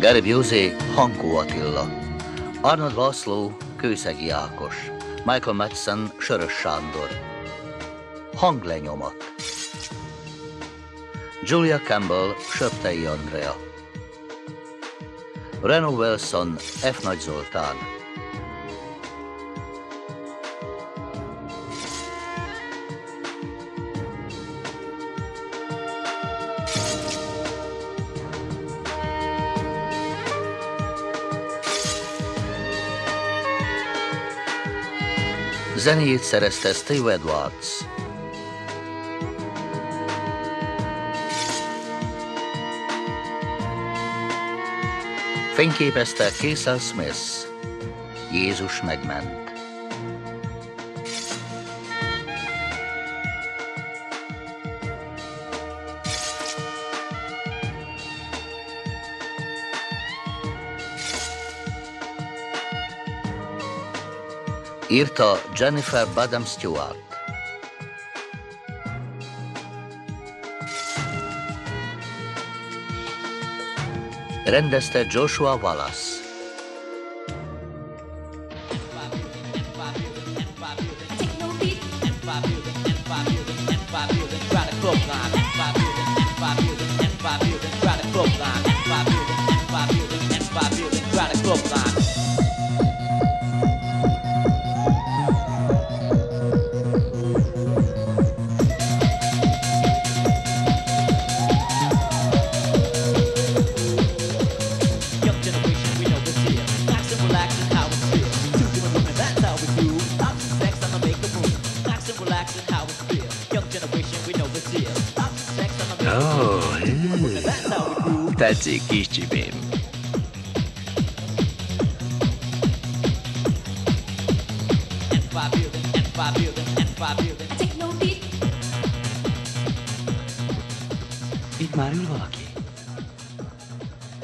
Gary Busey, Hankó Attila. Arnold Vászló, Kőszegi Ákos. Michael Madsen, Sörös Sándor. Hanglenyomat. Julia Campbell, Söptei Andrea. Reno Wilson, F. Nagy Zoltán. Zenéjét szerezte Steve Edwards. Fényképezte Késel Smith. Jézus megment. Írta Jennifer Badham Stewart. Rendezte Joshua Wallace. Tetszik, kis csibém. N5 building, N5 building, N5 building. Itt már ül valaki?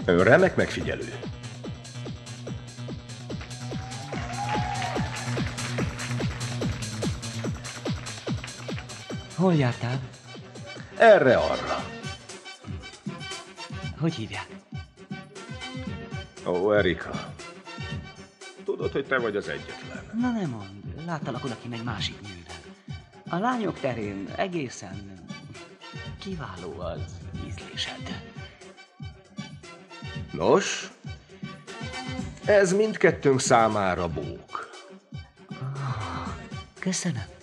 Ön remek megfigyelő. Hol jártál? Erre-arra. Hogy hívják? Ó, Erika. Tudod, hogy te vagy az egyetlen. Na nem mond, láttalak odakint egy másik nővel. A lányok terén egészen kiváló az ízlésed. Nos, ez mindkettőnk számára bók. Köszönöm.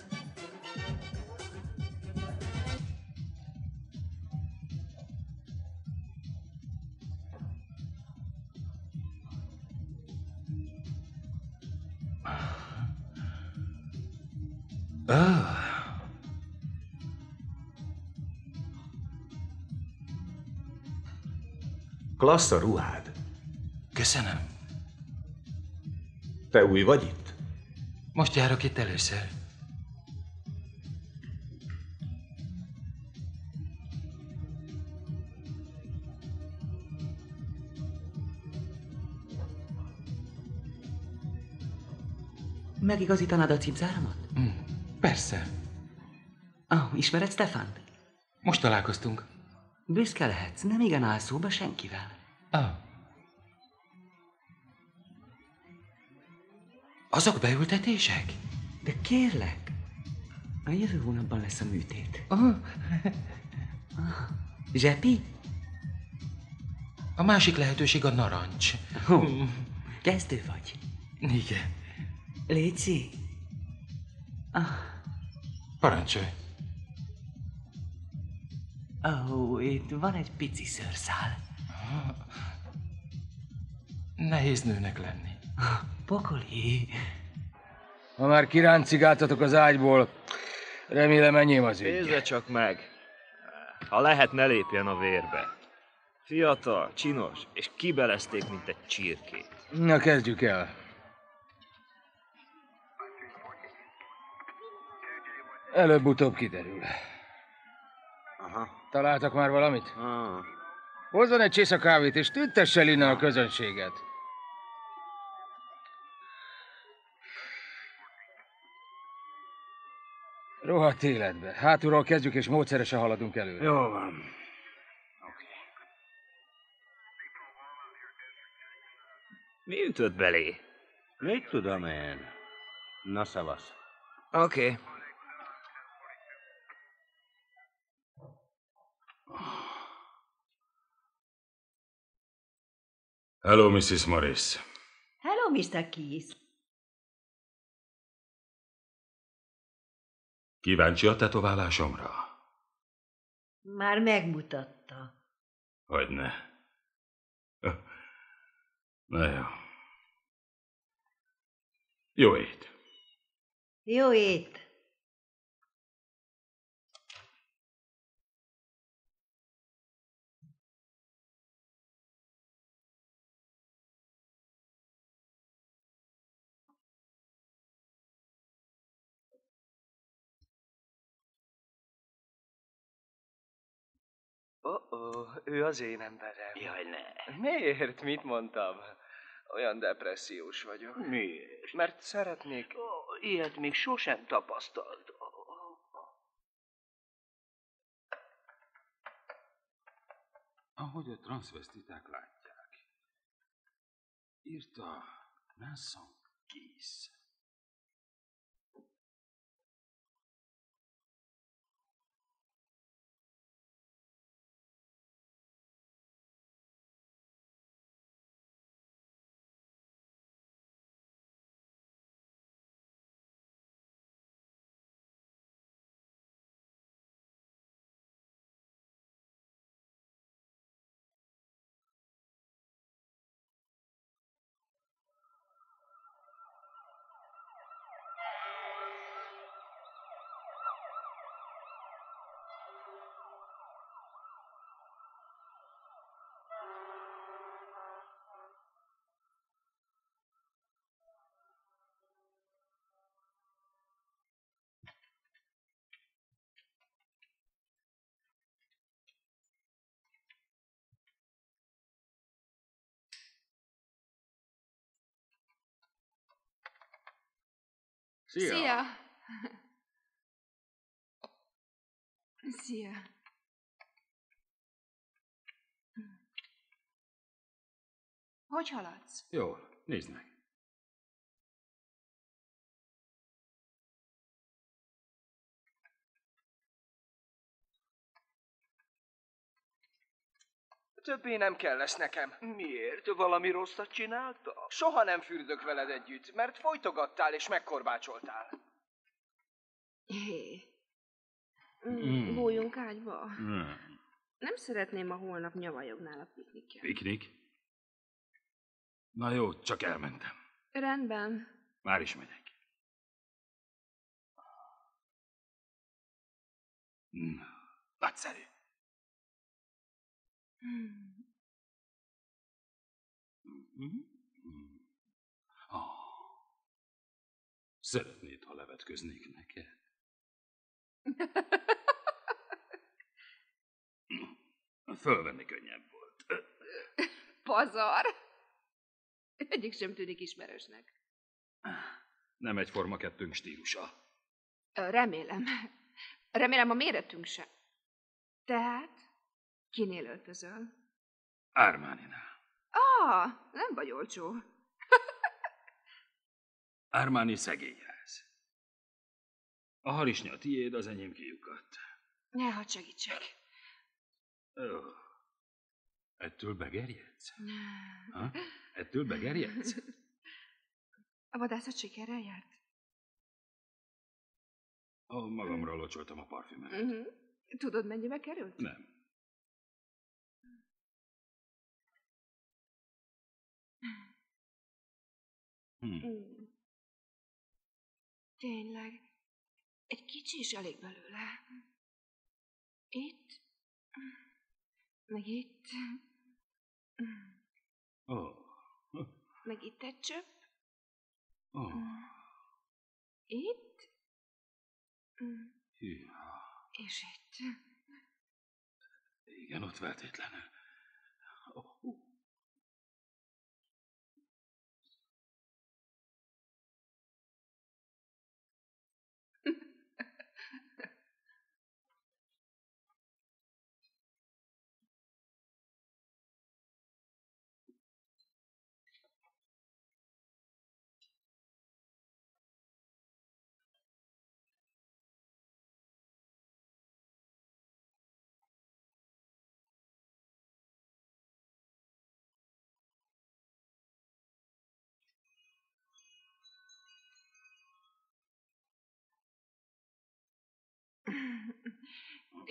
Klassz a ruhád. Köszönöm. Te új vagy itt? Most járok itt először. Megigazítanád a cipzáramat? Hm, persze. Ah, oh, ismered Stefant? Most találkoztunk. Büszke lehetsz, nem igen áll szóba senkivel. Ah. Azok beültetések? De kérlek, a jövő hónapban lesz a műtét. Oh. Ah, Zsepi? A másik lehetőség a narancs. Oh, kezdő vagy. Igen. Léci? Ah, Parancsolj. ó, oh, itt van egy pici szőrszál. Nehéz nőnek lenni. Pokoli. Ha már kiráncigáltatok az ágyból, remélem enyém az ügy. Nézze csak meg! Ha lehet, ne lépjen a vérbe. Fiatal, csinos, és kibelezték, mint egy csirkét. Na, kezdjük el. Előbb-utóbb kiderül. Aha. Találtak már valamit? Ah. Hozzon egy csésza kávét, és tüntesse el innen a közönséget. Rohadt életbe. Hátulról kezdjük, és módszeresen haladunk előre. Jó van. ütött belé. Mit tudom én? Na szavasz. Oké. Okay. Hello, Mrs. Morris. Hello, Mr. Keys. Kíváncsi a tetoválásomra? Már megmutatta. Hogyne. Na jó. Jó ét. Jó ét. Oh-oh, ő az én emberem. Jaj, ne. Miért? Mit mondtam? Olyan depressziós vagyok. Miért? Mert szeretnék... Ó, ilyet még sosem tapasztalt. Ahogy a transvestiták látják. Írta Nelson Keys. Szia! Szia! Szia! Hogy haladsz? Jól, nézd meg. Többé nem kell lesz nekem. Miért? Valami rosszat csinálta? Soha nem fürdök veled együtt, mert folytogattál és megkorbácsoltál. Hé. Mm. Mm. Bújjunk ágyba. Mm. Nem szeretném, ha holnap nyavajognál a pikniken. Piknik? Na jó, csak elmentem. Rendben. Már is megyek. Mm. Nagyszerű. Hmm. Mhm. Mm. Oh. Szeretnéd, ha levetköznék neked? Fölvenni könnyebb volt. Pazar. Egyik sem tűnik ismerősnek. Nem egyforma kettőnk stílusa. Remélem. Remélem a méretünk sem. Tehát, kinél öltözöl? Ármáninál. Ah, nem vagy olcsó. Ármáni szegényház. A harisnya a tiéd, az enyém kiukadt. Ne, hadd segítsek. Ó, ettől begerjedsz? Ha? Ettől begerjedsz? A vadászat sikerrel járt? A magamra locsoltam a parfümet. Uh-huh. Tudod, mennyibe került? Nem. Hm. Mm. Tényleg, egy kicsi is elég belőle. Itt, meg itt, Oh. meg itt egy csöpp, Oh. itt, Hűha. és itt. Igen, ott feltétlenül.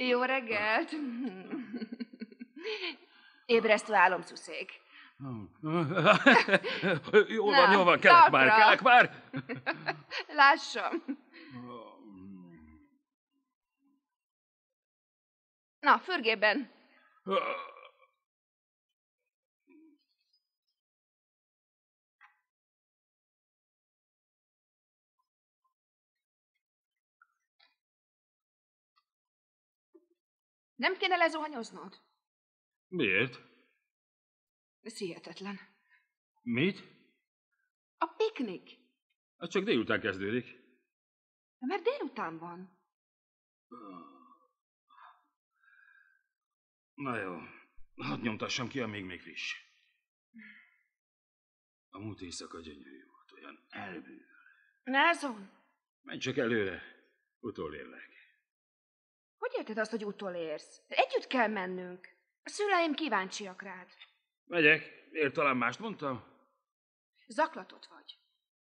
Jó reggelt! Ébresztő álomszuszék. Jól van, jól van, kelek már, talpra. kelek már! Lássam. Na, fürgében. Nem kéne lezuhanyoznod? Miért? Ez hihetetlen. Mit? A piknik. Hát csak délután kezdődik. De Mert délután van. Na jó, hadd nyomtassam ki, amíg még friss. A múlt éjszaka gyönyörű volt, olyan elbűr. Nelson, Menj csak előre, utolérlek. Hogy érted azt, hogy utolérsz? Együtt kell mennünk. A szüleim kíváncsiak rád. Megyek, miért talán mást mondtam? Zaklatott vagy.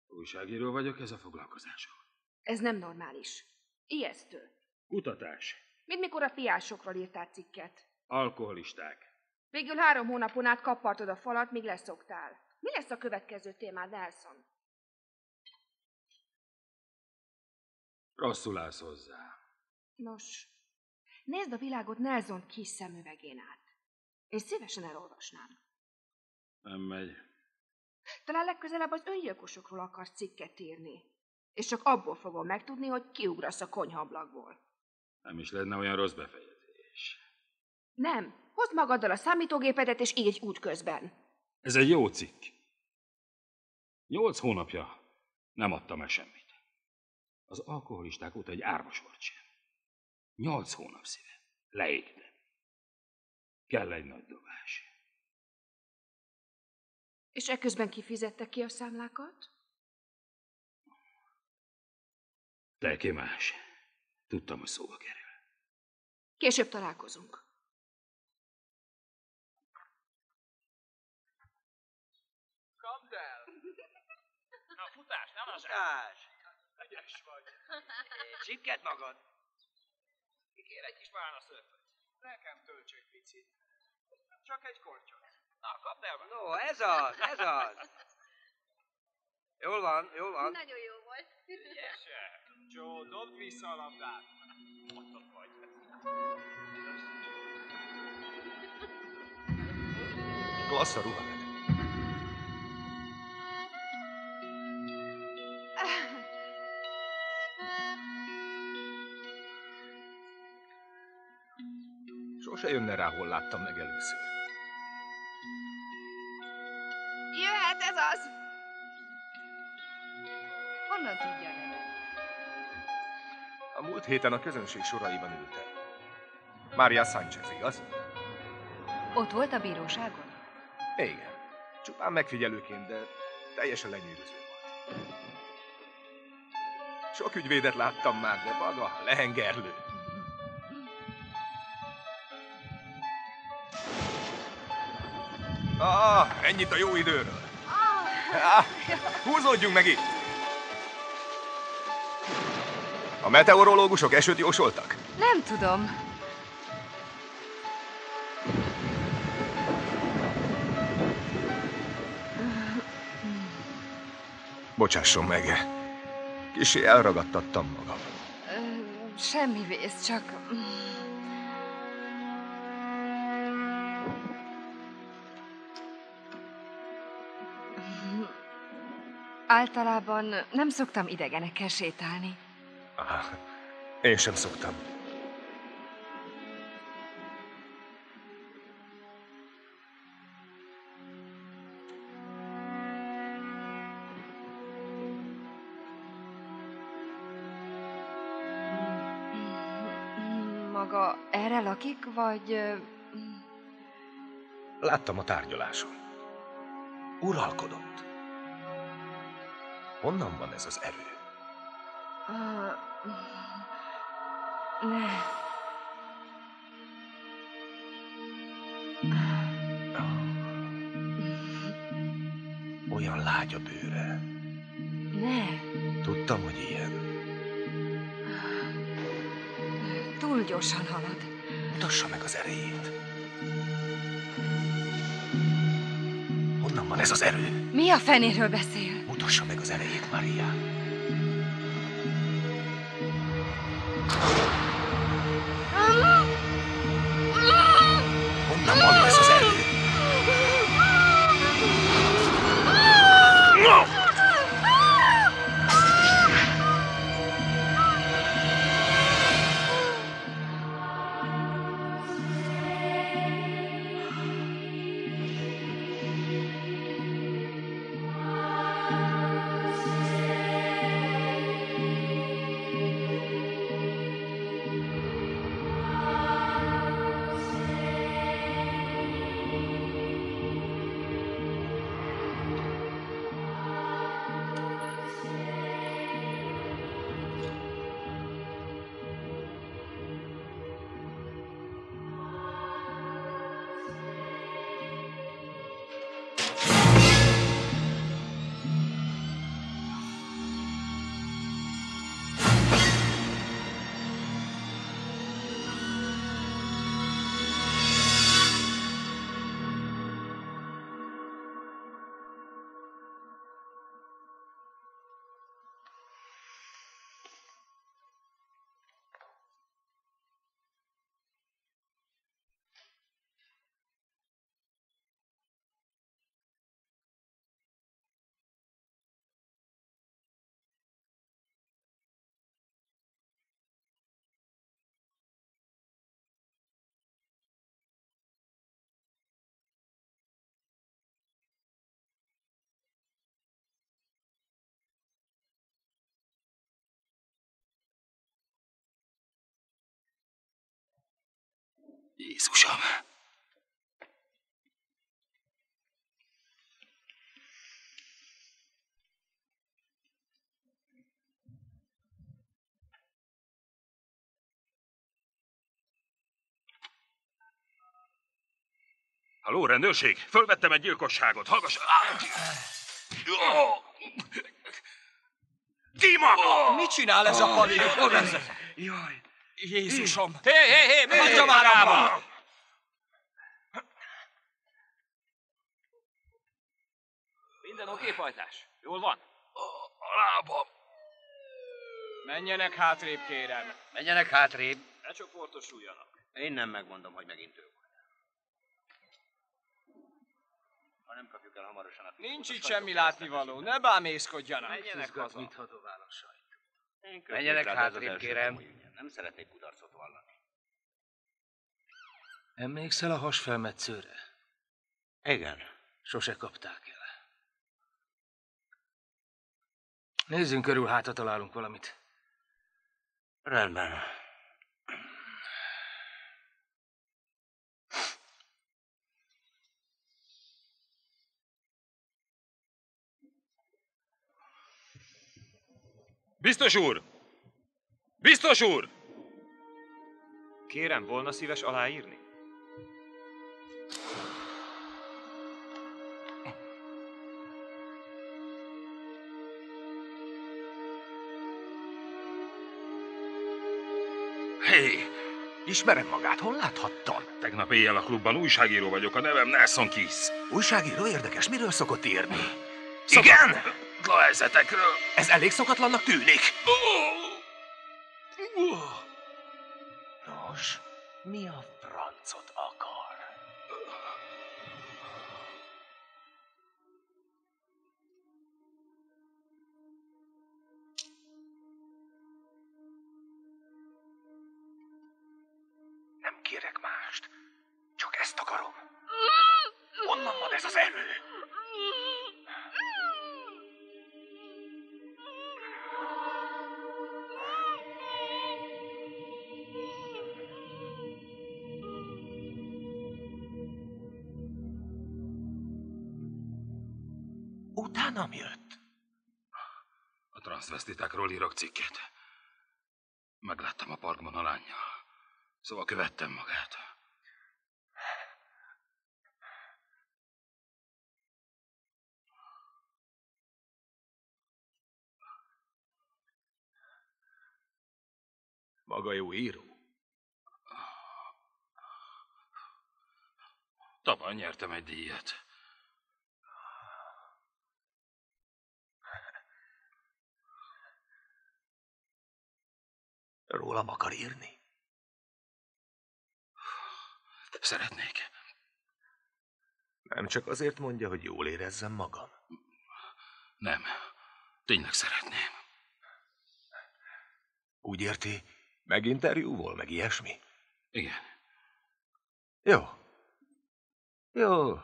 Újságíró vagyok, ez a foglalkozásom. Ez nem normális. Ijesztő. Kutatás. Mint mikor a piásokról írtál cikket. Alkoholisták. Végül három hónapon át kappartod a falat, míg leszoktál. Mi lesz a következő témád, Nelson? Rosszul állsz hozzá. Nos, nézd a világot Nelson kis szemüvegén át. Én szívesen elolvasnám. Nem megy. Talán legközelebb az öngyilkosokról akarsz cikket írni. És csak abból fogom megtudni, hogy kiugrasz a konyhablakból. Nem is lenne olyan rossz befejezés. Nem, hozd magaddal a számítógépedet, és írj útközben. Ez egy jó cikk. Nyolc hónapja nem adtam el semmit. Az alkoholisták óta egy árvas volt sem. Nyolc hónap szíve. Leégtem. Kell egy nagy dobás. És ekközben kifizette ki a számlákat? Te ki más. Tudtam, hogy szóba kerül. Később találkozunk. Kapd el! Na, futás, nem az Futás! Ügyes vagy. Csipked magad! Kér egy kis válnaszörföt. Nekem tölts egy picit. Csak egy kortyot. Na, kapd el. No, ez az, ez az. Jól van, jól van. Nagyon jó volt. Ügyesek. Joe, dobd vissza a labdát. Ott ott vagy. Klassz a ruhád. Sose jönne rá, hol láttam meg először. Jöhet ez az! Honnan tudja a nevet? A múlt héten a közönség soraiban ült el. Mária Sánchez, igaz? Ott volt a bíróságon? Igen. Csupán megfigyelőként, de teljesen lenyűgöző volt. Sok ügyvédet láttam már, de maga lehengerlő. Ah, ennyit a jó időről. Ah, húzódjunk meg itt! A meteorológusok esőt jósoltak? Nem tudom. Bocsásson meg. Kicsi elragadtattam magam. Semmi vész, csak... Általában nem szoktam idegenekkel sétálni. Ah, én sem szoktam. Maga erre lakik, vagy... Láttam a tárgyaláson. Uralkodott. Honnan van ez az erő? Ah, ne. Olyan lágy a bőre. Ne. Tudtam, hogy ilyen. Túl gyorsan halad. Mutassa meg az erejét. Honnan van ez az erő? Mi a fenéről beszél? Mutassa meg az erejét, Maria. Jézusom! Halló, rendőrség? Fölvettem egy gyilkosságot. Hallgass! Maga? Mit csinál ez a pali? Jaj! Jézusom! Hé, hé, hé, mi hagyja már abba! Minden oké, pajtás? Jól van? A lábam! Menjenek hátrébb, kérem. Menjenek hátrébb. Ne csoportosuljanak. Én nem megmondom, hogy megint ő volt. Ha nem kapjuk el hamarosan a Nincs itt semmi látnivaló, ne bámészkodjanak. Menjenek haza. A Menjenek hátrébb, kérem. Nem szeretnék kudarcot vallani. Emlékszel a hasfelmetszőre? Igen. Sose kapták el. Nézzünk körül, hát ha találunk valamit. Rendben. Biztos úr! Biztos úr! Kérem, volna szíves aláírni? Hé, ismerem magát, hol láthattam? Tegnap éjjel a klubban újságíró vagyok, a nevem Nelson Keys. Újságíró érdekes, miről szokott írni? Szokott- Igen? A helyzetekről. Ez elég szokatlannak tűnik. Nos, mi a francot akar? gazditákról írok cikket. Megláttam a parkban a lányjal. Szóval követtem magát. Maga jó író? Tavaly nyertem egy díjat. Rólam akar írni. Szeretnék. Nem csak azért mondja, hogy jól érezzem magam. Nem. Tényleg szeretném. Úgy érti, meg interjúból, meg ilyesmi? Igen. Jó. Jó.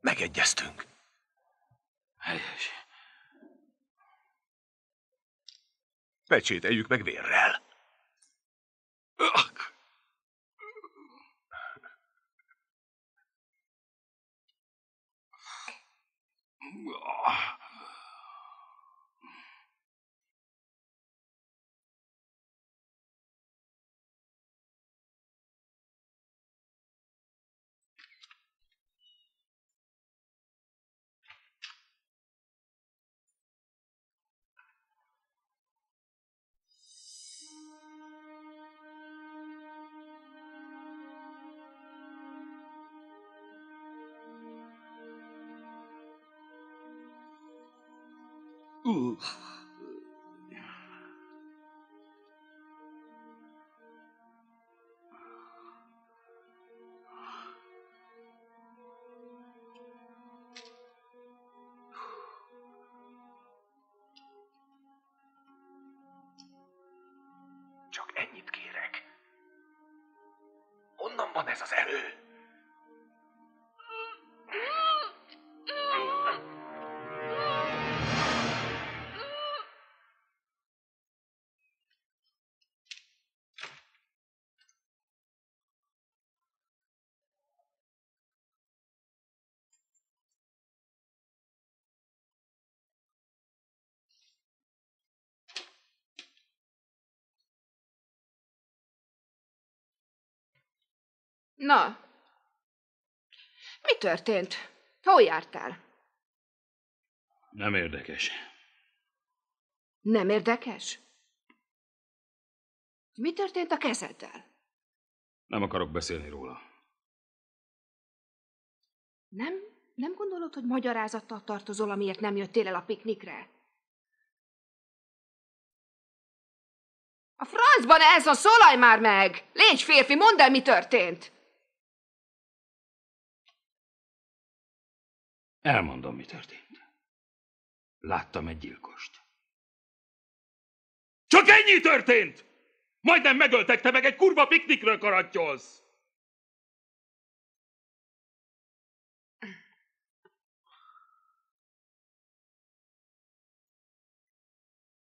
Megegyeztünk. Helyes. Pecsételjük meg vérrel. Csak ez az erő? Na, mi történt? Hol jártál? Nem érdekes. Nem érdekes? Mi történt a kezeddel? Nem akarok beszélni róla. Nem? Nem gondolod, hogy magyarázattal tartozol, amiért nem jöttél el a piknikre? A francban ez a szólaj már meg! Légy férfi, mondd el, mi történt! Elmondom, mi történt. Láttam egy gyilkost. Csak ennyi történt! Majdnem megöltek, te meg egy kurva piknikről karattyolsz!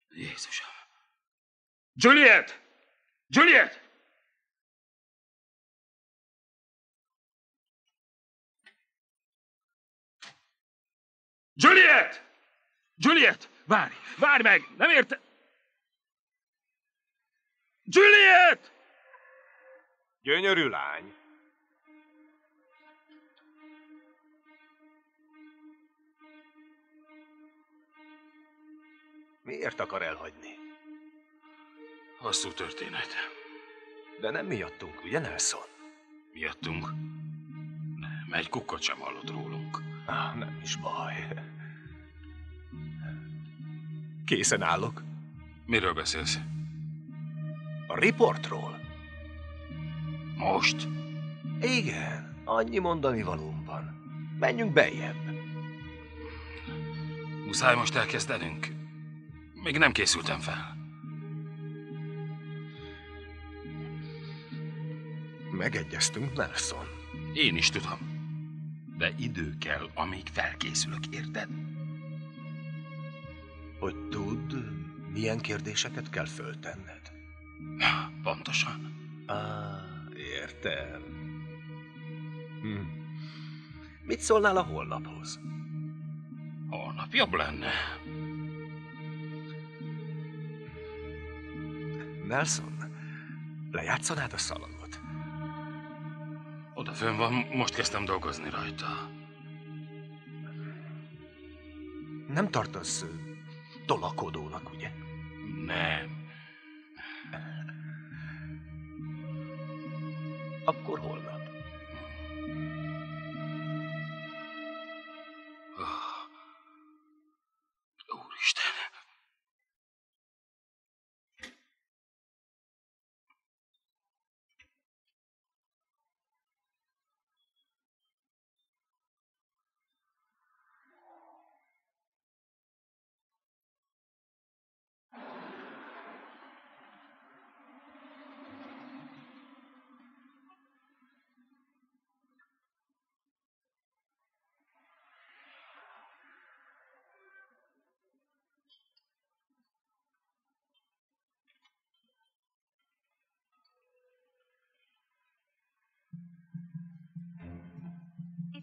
Jézusom! Juliet! Juliet! Juliet! Juliet! Várj! Várj meg! Nem érte... Juliet! Gyönyörű lány. Miért akar elhagyni? Hosszú történet. De nem miattunk, ugye Nelson? Miattunk? Nem, egy kukkot sem hallott rólunk. Ah, nem is baj. Készen állok. Miről beszélsz? A riportról. Most? Igen, annyi mondani valóm van. Menjünk bejebb. Muszáj most elkezdenünk. Még nem készültem fel. Megegyeztünk, Nelson. Én is tudom. De idő kell, amíg felkészülök, érted? Hogy tudd, milyen kérdéseket kell föltenned. Pontosan. Ah, értem. Hm. Mit szólnál a holnaphoz? Holnap jobb lenne. Nelson, lejátszanád a szalangot? Fönn van, most kezdtem dolgozni rajta. Nem tartasz tolakodónak, ugye? Nem. Akkor holnap.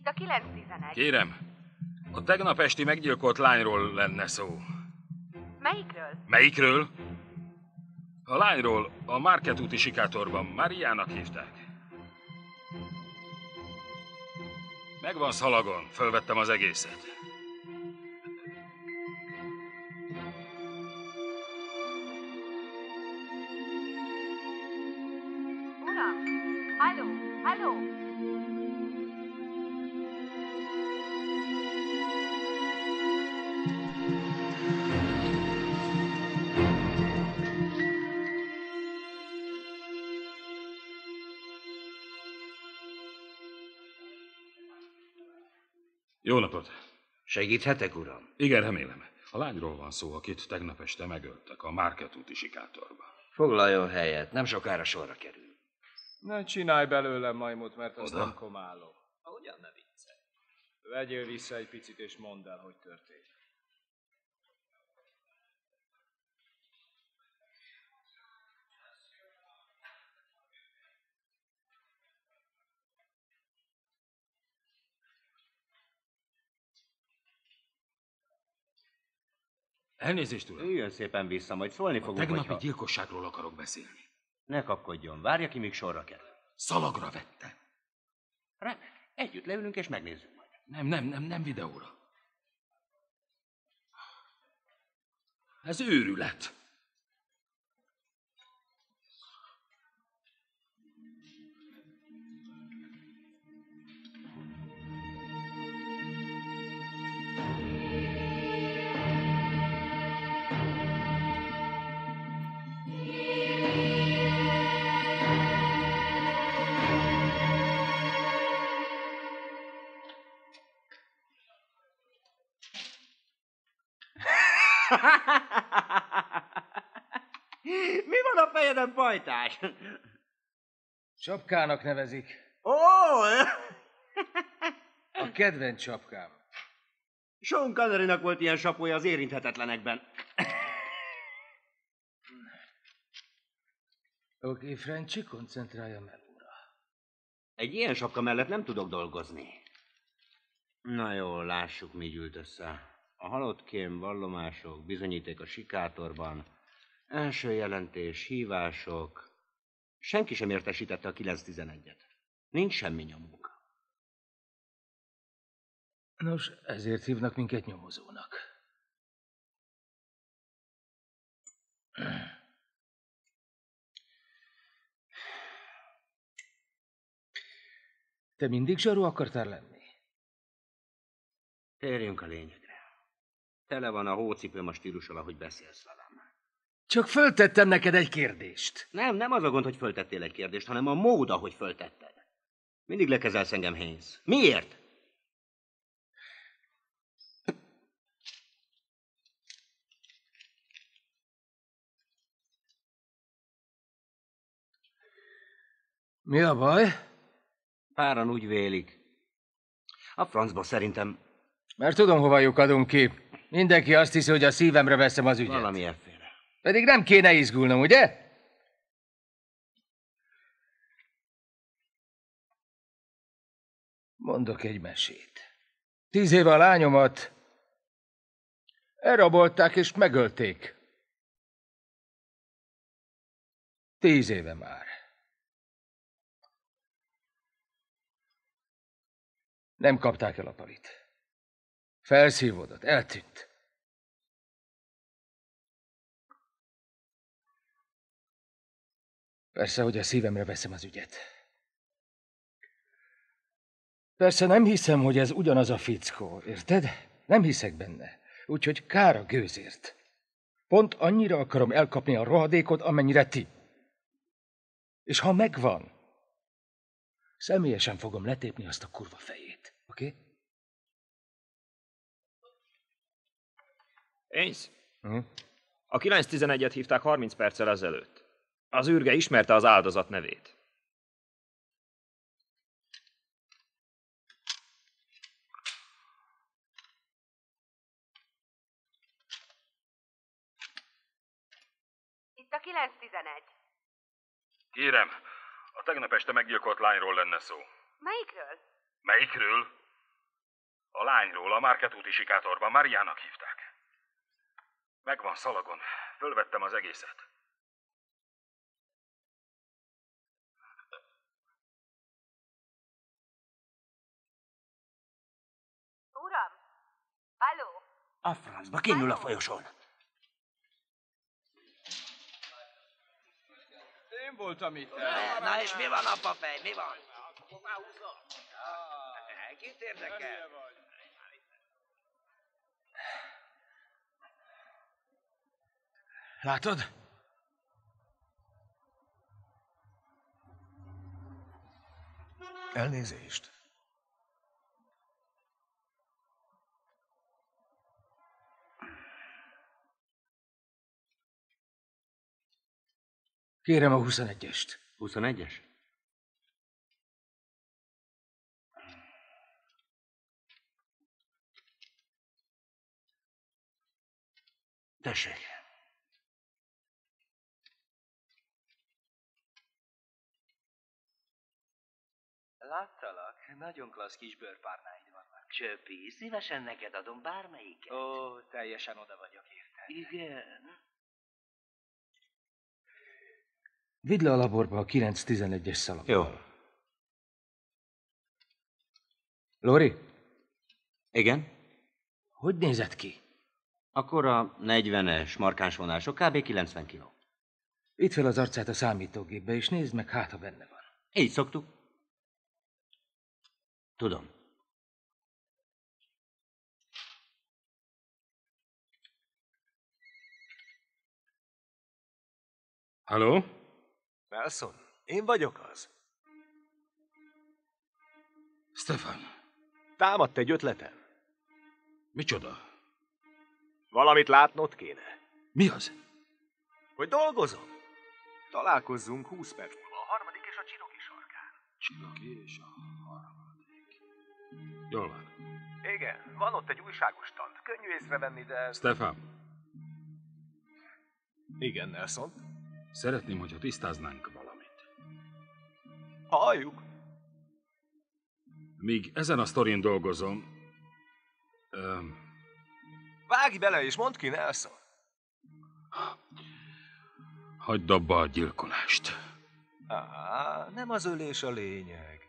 Itt a 911. Kérem, a tegnap esti meggyilkolt lányról lenne szó. Melyikről? Melyikről? A lányról a Market úti sikátorban Mariának hívták. Megvan szalagon, fölvettem az egészet. Segíthetek, uram? Igen, remélem. A lányról van szó, akit tegnap este megöltek a Market úti sikátorban. Foglaljon helyet, nem sokára sorra kerül. Ne csinálj belőlem majmot, mert azt Oda. nem komálom. Ahogyan ne viccelj. Vegyél vissza egy picit, és mondd el, hogy történt. Elnézést, uram! Üljön szépen vissza, majd szólni A fogunk, tegnapi hogyha... gyilkosságról akarok beszélni. Ne kapkodjon, várja ki, míg sorra kerül. Szalagra vette. Remek, együtt leülünk és megnézzük majd. Nem, nem, nem, nem videóra. Ez őrület. Mi van a fejeden, pajtás? Csapkának nevezik. Ó, A kedvenc csapkám. Sean Connerynak volt ilyen sapója az érinthetetlenekben. Oké, okay, Frencsi, koncentrálja meg, ura. Egy ilyen sapka mellett nem tudok dolgozni. Na jó, lássuk, mi gyűlt össze. A halott kém, vallomások, bizonyíték a sikátorban, első jelentés, hívások. Senki sem értesítette a 911-et. Nincs semmi nyomunk. Nos, ezért hívnak minket nyomozónak. Te mindig zsaru akartál lenni? Térjünk a lényegre. Tele van a hócipőm a stílussal, ahogy beszélsz velem. Csak föltettem neked egy kérdést. Nem, nem az a gond, hogy föltettél egy kérdést, hanem a mód, ahogy föltetted. Mindig lekezelsz engem, Haynes. Miért? Mi a baj? Páran úgy vélik. A francba szerintem Mert tudom, hova lyukadunk ki. Mindenki azt hiszi, hogy a szívemre veszem az ügyet. valami efféle. Pedig nem kéne izgulnom, ugye? Mondok egy mesét. Tíz éve a lányomat elrabolták és megölték. Tíz éve már. Nem kapták el a palit. Felszívódott, eltűnt. Persze, hogy a szívemre veszem az ügyet. Persze nem hiszem, hogy ez ugyanaz a fickó, érted? Nem hiszek benne. Úgyhogy kár a gőzért. Pont annyira akarom elkapni a rohadékot, amennyire ti. És ha megvan, személyesen fogom letépni azt a kurva fejét. Oké? Okay? Énsz, Hm? a 911-et hívták 30 perccel ezelőtt. Az űrge ismerte az áldozat nevét. Itt a 911. Kérem, a tegnap este meggyilkolt lányról lenne szó. Melyikről? Melyikről? A lányról, a Márket úti sikátorban Mariának hívták. Megvan szalagon. Fölvettem az egészet. Uram! Halló! A francba, kinül a folyosón. Én voltam itt. Na és mi van, apafej, mi van? Kit érdekel? Látod? Elnézést. Kérem a 21-est. 21-es? Tessék. Láttalak, nagyon klassz kis bőrpárnáid vannak. Csöpi, szívesen neked adom bármelyiket. Ó, teljesen oda vagyok érte. Igen. Vidd le a laborba a 9-11-es szalagot. Jó. Lori, Igen? hogy nézett ki? Akkor a 40-es markáns vonások, kb. 90 kg. Itt fel az arcát a számítógépbe, és nézd meg, hát ha benne van. Így szoktuk. Tudom. Halló? Nelson, én vagyok az. Stefan, Támadt egy ötletem. micsoda? Valamit látnod kéne. Mi az? Hogy dolgozom. Találkozzunk 20 perc múlva a harmadik és a csiroki sarkán. Csilaki és a. Jól van. Igen, van ott egy újságos stand. Könnyű észrevenni, de... Stefan, Igen, Nelson. szeretném, hogyha tisztáznánk valamit. Halljuk. Míg ezen a sztorin dolgozom, öm, Vágj bele és mondd ki, Nelson. hagyd abba a gyilkolást. Á, nem az ölés a lényeg.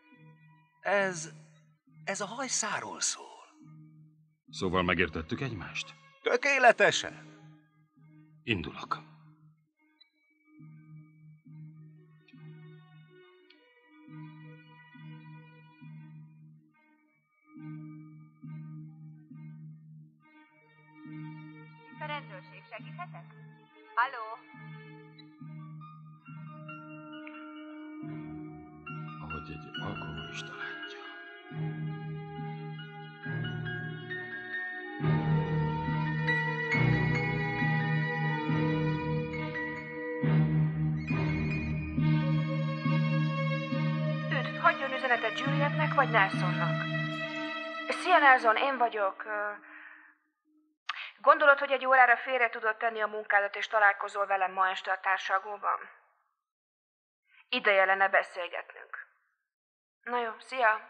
Ez... ez a hajszáról szól. Szóval megértettük egymást? Tökéletesen. Indulok. Itt a rendőrség, segíthetek? Halló? Ahogy egy alkoholista üzenetet Julietnek vagy Nelsonnak. Szia Nelson, én vagyok. Gondolod, hogy egy órára félre tudod tenni a munkádat, és találkozol velem ma este a társalgóban? Ideje lenne beszélgetnünk. Na jó, szia!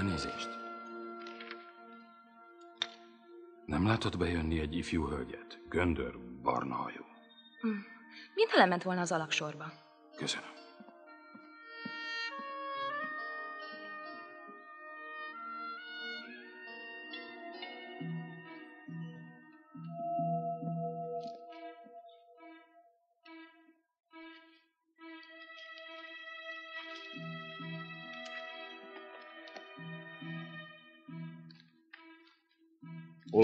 Elnézést. Nem látod bejönni egy ifjú hölgyet? Göndör, barna hajú. Mm. Mintha lement volna az alaksorba. Köszönöm.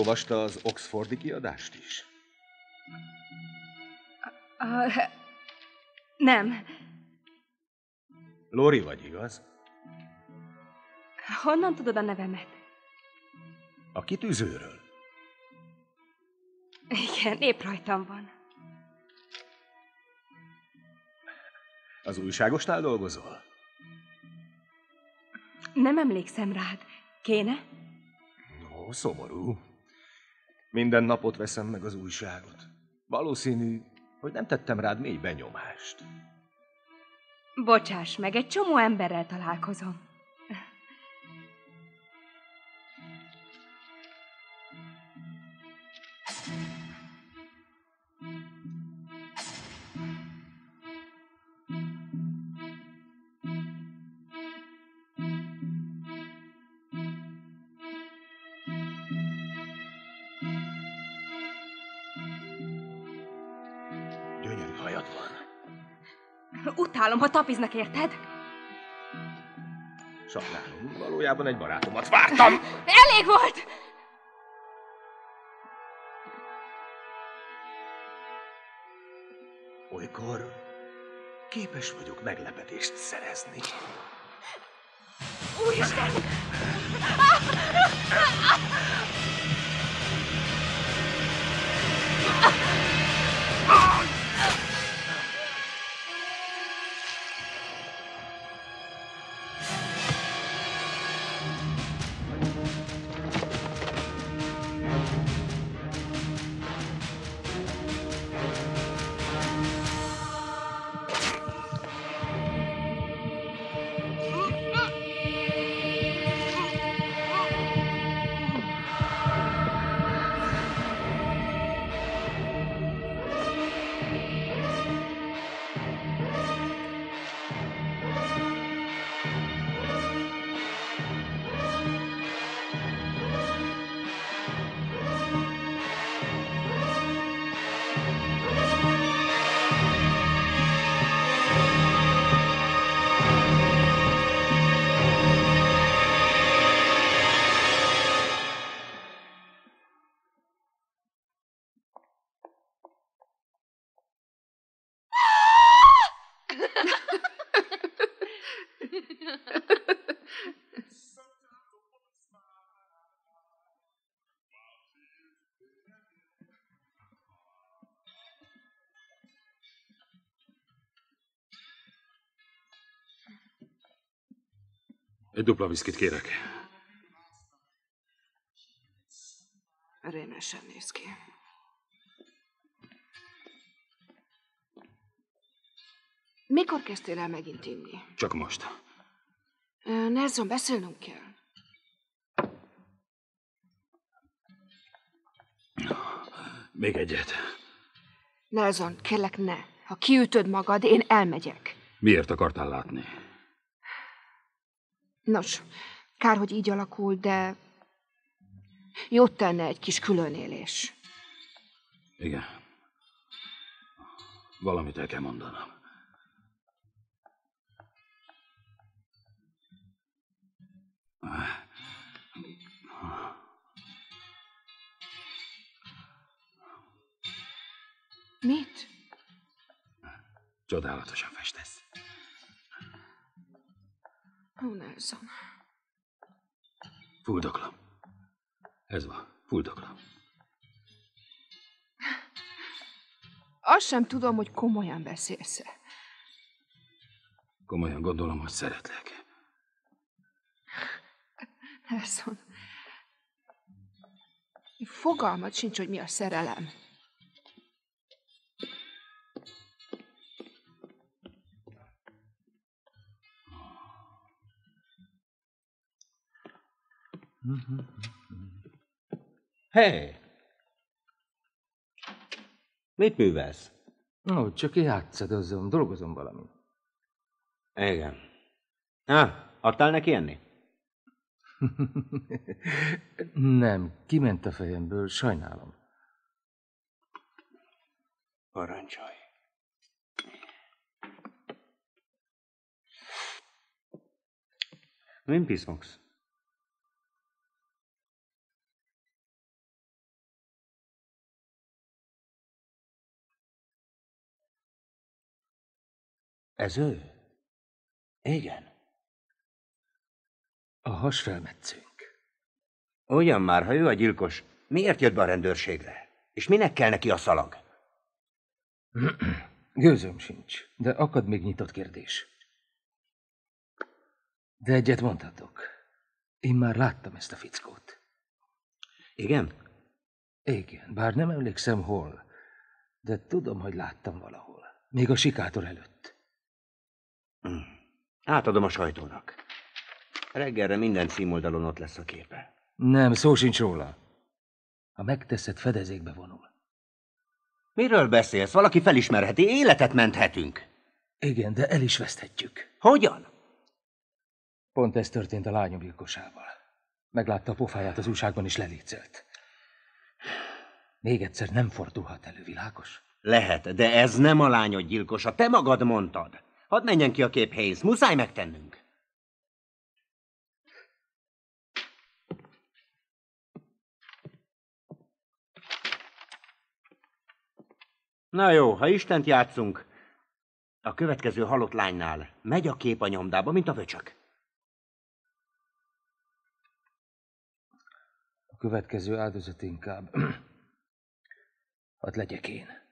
Olvasta az Oxfordi kiadást is? Uh, nem. Lori vagy, igaz? Honnan tudod a nevemet? A kitűzőről. Igen, épp rajtam van. Az újságosnál dolgozol? Nem emlékszem rád. Kéne? Ó, szomorú. Minden napot veszem meg az újságot. Valószínű, hogy nem tettem rád mély benyomást. Bocsáss meg, egy csomó emberrel találkozom. Utálom, ha tapiznak, érted? Sajnálom, valójában egy barátomat vártam. Elég volt! Olykor képes vagyok meglepetést szerezni. Úristen! Egy dupla viszkit kérek. Rémesen néz ki. Mikor kezdtél el megint inni? Csak most. Nelson, beszélnünk kell. Még egyet. Nelson, kérlek ne. Ha kiütöd magad, én elmegyek. Miért akartál látni? Nos, kár, hogy így alakul, de jót tenne egy kis különélés. Igen. Valamit el kell mondanom. Mit? Csodálatosan festesz. Ó, Nelson. Fuldoklom. Ez van, fuldoklom. Azt sem tudom, hogy komolyan beszélsz -e. Komolyan gondolom, hogy szeretlek. Nelson. Fogalmat sincs, hogy mi a szerelem. Hé! Mit művelsz? Ó, csak játszadozom, dolgozom valami. Igen. Á, adtál neki enni? Nem, kiment a fejemből, sajnálom. Parancsolj. Min piszmogsz? Ez ő? Igen. A hasfelmetszőnk. Ugyan már, ha ő a gyilkos, miért jött be a rendőrségre? És minek kell neki a szalag? Gőzöm sincs, de akad még nyitott kérdés. De egyet mondhatok. Én már láttam ezt a fickót. Igen? Igen, bár nem emlékszem hol, de tudom, hogy láttam valahol. Még a sikátor előtt. Hm. Átadom a sajtónak. Reggelre minden címoldalon ott lesz a képe. Nem, szó sincs róla. Ha megteszed, fedezékbe vonul. Miről beszélsz? Valaki felismerheti, életet menthetünk. Igen, de el is veszthetjük. Hogyan? Pont ez történt a lányom gyilkosával. Meglátta a pofáját az újságban, is lelécelt. Még egyszer nem fordulhat elő, világos? Lehet, de ez nem a lányod gyilkosa. Te magad mondtad. Hadd menjen ki a kép, Hayes. Muszáj megtennünk. Na jó, ha Istent játszunk, a következő halott lánynál megy a kép a nyomdába, mint a vöcsök. A következő áldozat inkább. Hadd legyek én.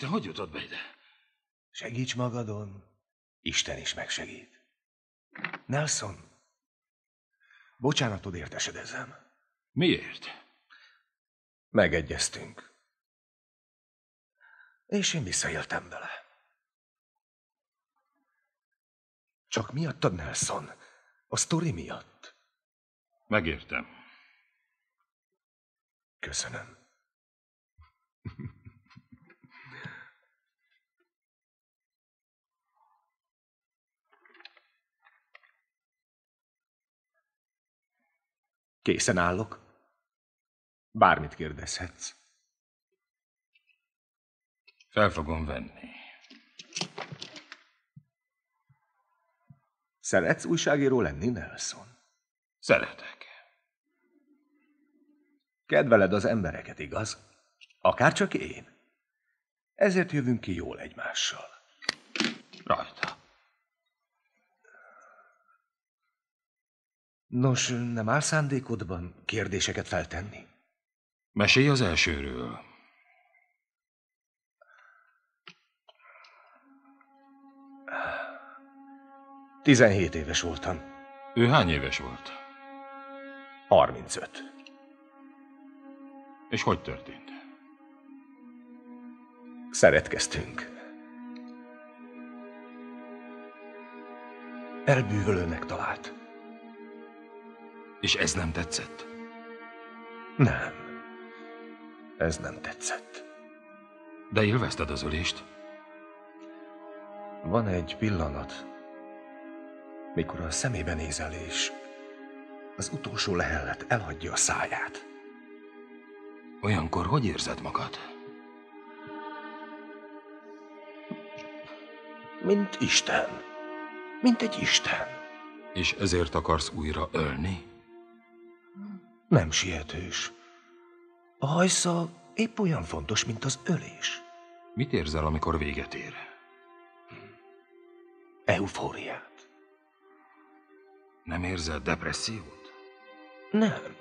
Úristen, hogy jutott be ide? Segíts magadon, Isten is megsegít. Nelson, bocsánatod értesedezem. Miért? Megegyeztünk. És én visszaéltem vele. Csak miattad, Nelson? A sztori miatt? Megértem. Köszönöm. Készen állok. Bármit kérdezhetsz. Fel fogom venni. Szeretsz újságíró lenni, Nelson? Szeretek. Kedveled az embereket, igaz? Akár csak én. Ezért jövünk ki jól egymással. Rajta. Nos, nem áll szándékodban kérdéseket feltenni? Mesélj az elsőről. Tizenhét éves voltam. Ő hány éves volt? 35. És hogy történt? Szeretkeztünk. Elbűvölőnek talált. És ez nem tetszett? Nem. Ez nem tetszett. De élvezted az ölést? Van egy pillanat, mikor a szemébe nézel, és az utolsó lehellet elhagyja a száját. Olyankor hogy érzed magad? Mint Isten. Mint egy Isten. És ezért akarsz újra ölni? Nem sietős. A hajsza épp olyan fontos, mint az ölés. Mit érzel, amikor véget ér? Eufóriát. Nem érzel depressziót? Nem,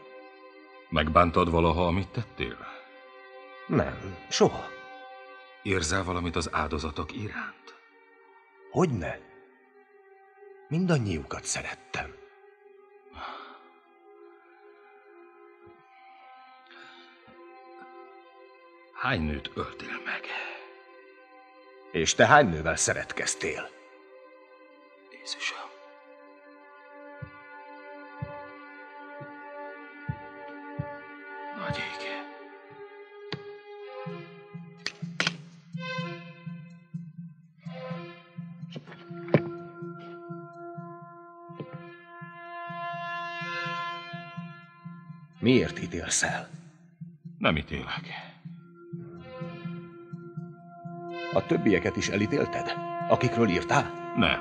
Megbántad valaha, amit tettél? nem, soha. Érzel valamit az áldozatok iránt? Hogyne? Mindannyiukat szerettem. Hány nőt öltél meg? És te hány nővel szeretkeztél? Jézusom. Nagy ég. Miért ítélsz el? Nem ítélek. A többieket is elítélted? Akikről írtál? Nem.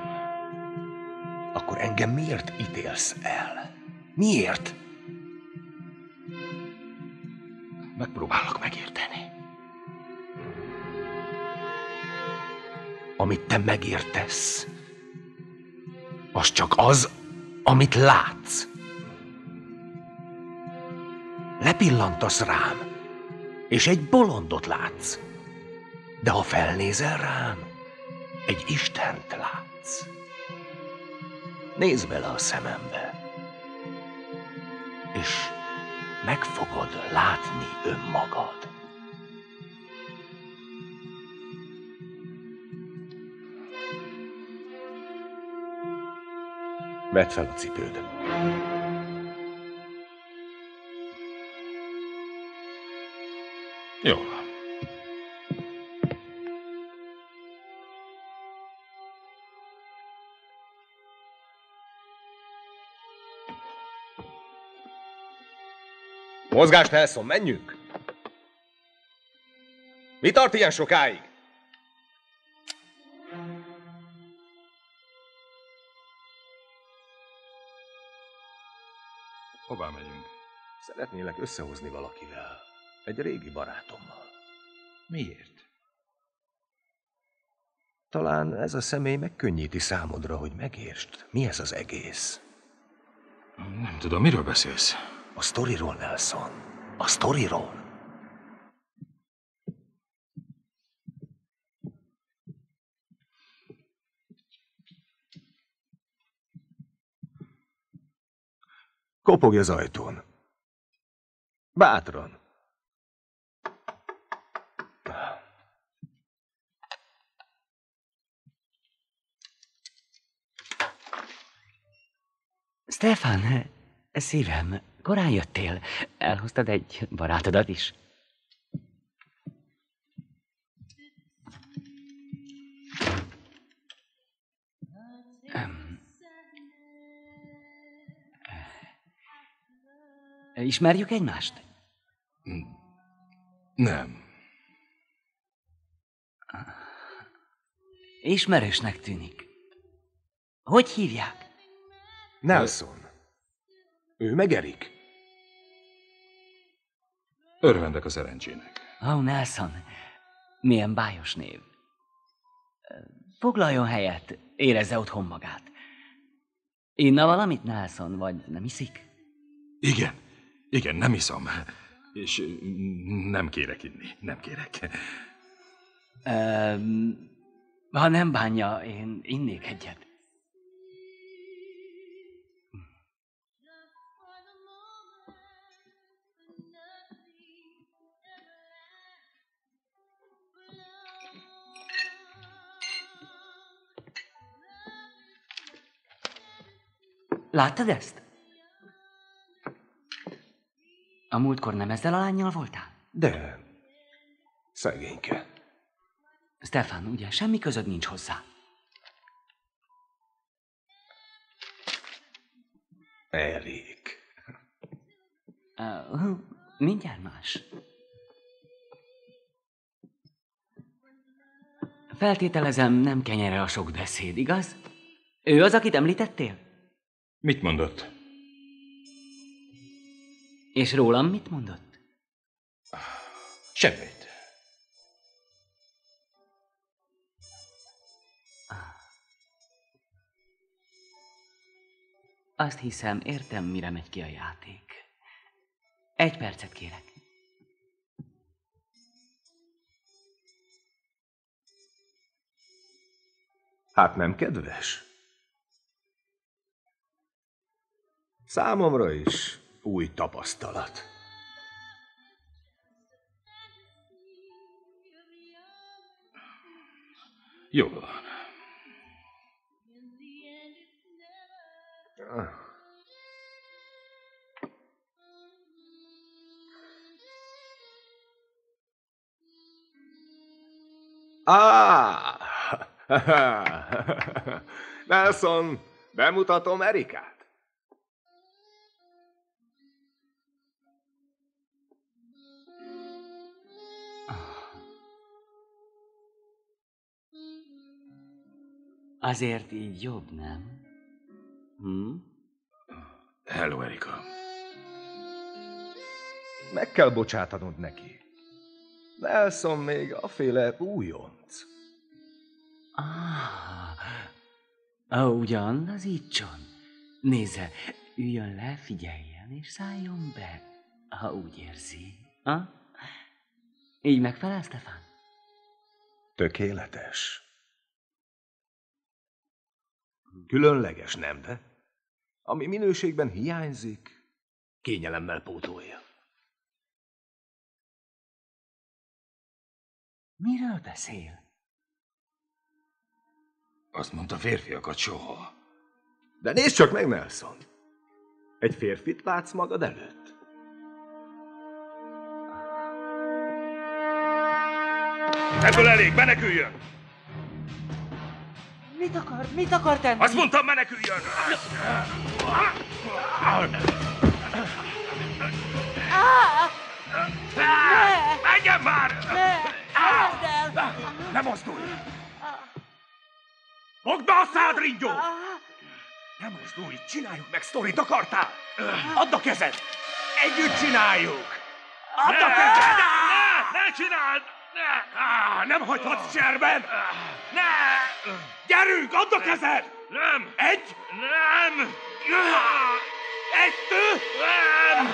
Akkor engem miért ítélsz el? Miért? Megpróbálok megérteni. Amit te megértesz, az csak az, amit látsz. Lepillantasz rám, és egy bolondot látsz. De ha felnézel rám, egy Istent látsz. Nézd bele a szemembe, és meg fogod látni önmagad. Vedd fel a cipőd. Jó Mozgás, Nelson, menjünk! Mi tart ilyen sokáig? Hová megyünk? Szeretnélek összehozni valakivel. Egy régi barátommal. Miért? Talán ez a személy megkönnyíti számodra, hogy megértsd, mi ez az egész. Nem tudom, miről beszélsz? A sztoriról, Nelson. A sztoriról. Kopogj az ajtón. Bátran. Stefan, szívem, korán jöttél. Elhoztad egy barátodat is? Eh, Ismerjük egymást? Nem. Ismerősnek tűnik. Hogy hívják? Nelson. Ő megerik. Örvendek a szerencsének. Ó, oh, Nelson, milyen bájos név. Foglaljon helyet, érezze otthon magát. Inna valamit, Nelson, vagy nem iszik? Igen, igen, nem iszom. És nem kérek inni, nem kérek. Um, ha nem bánja, én innék egyet. Láttad ezt? A múltkor nem ezzel a lányjal voltál? De. Szegényke. Stefan, ugye semmi közöd nincs hozzá? Elég. Uh, mindjárt más. Feltételezem, nem kenyere a sok beszéd, igaz? Ő az, akit említettél? Mit mondott? És rólam mit mondott? Semmit. Azt hiszem, értem, mire megy ki a játék. Egy percet kérek. Hát nem kedves? Számomra is új tapasztalat. Jó van. Ah! Nelson, bemutatom Erikát. Azért így jobb, nem? Hm? Hello, Erika. Meg kell bocsátanod neki. Nelson még aféle újonc. Ah, ah ugyan, az ígycson. Nézze, üljön le, figyeljen, és szálljon be, ha úgy érzi. Ha? Így megfelel, Stefan? Tökéletes. Különleges, nem de? Ami minőségben hiányzik, kényelemmel pótolja. Miről beszél? Azt mondta férfiakat soha. De nézd csak meg, Nelson! Egy férfit látsz magad előtt? Ebből elég, meneküljön! Mit akar? Mit akar tenni? Azt mondtam, meneküljön! Ah! Menjen már! Ne! Helyezd el! Ne mozdulj! Fogd be a szád, ringyó! Nem mozdulj, csináljuk meg, sztorit akartál! Add a kezed! Együtt csináljuk! Add a kezed! Ne, ne csináld! Ne! Á, nem hagyhatsz cserben! Ne! Gyerünk, add a kezed! Nem! Egy! Nem! Egy! Nem!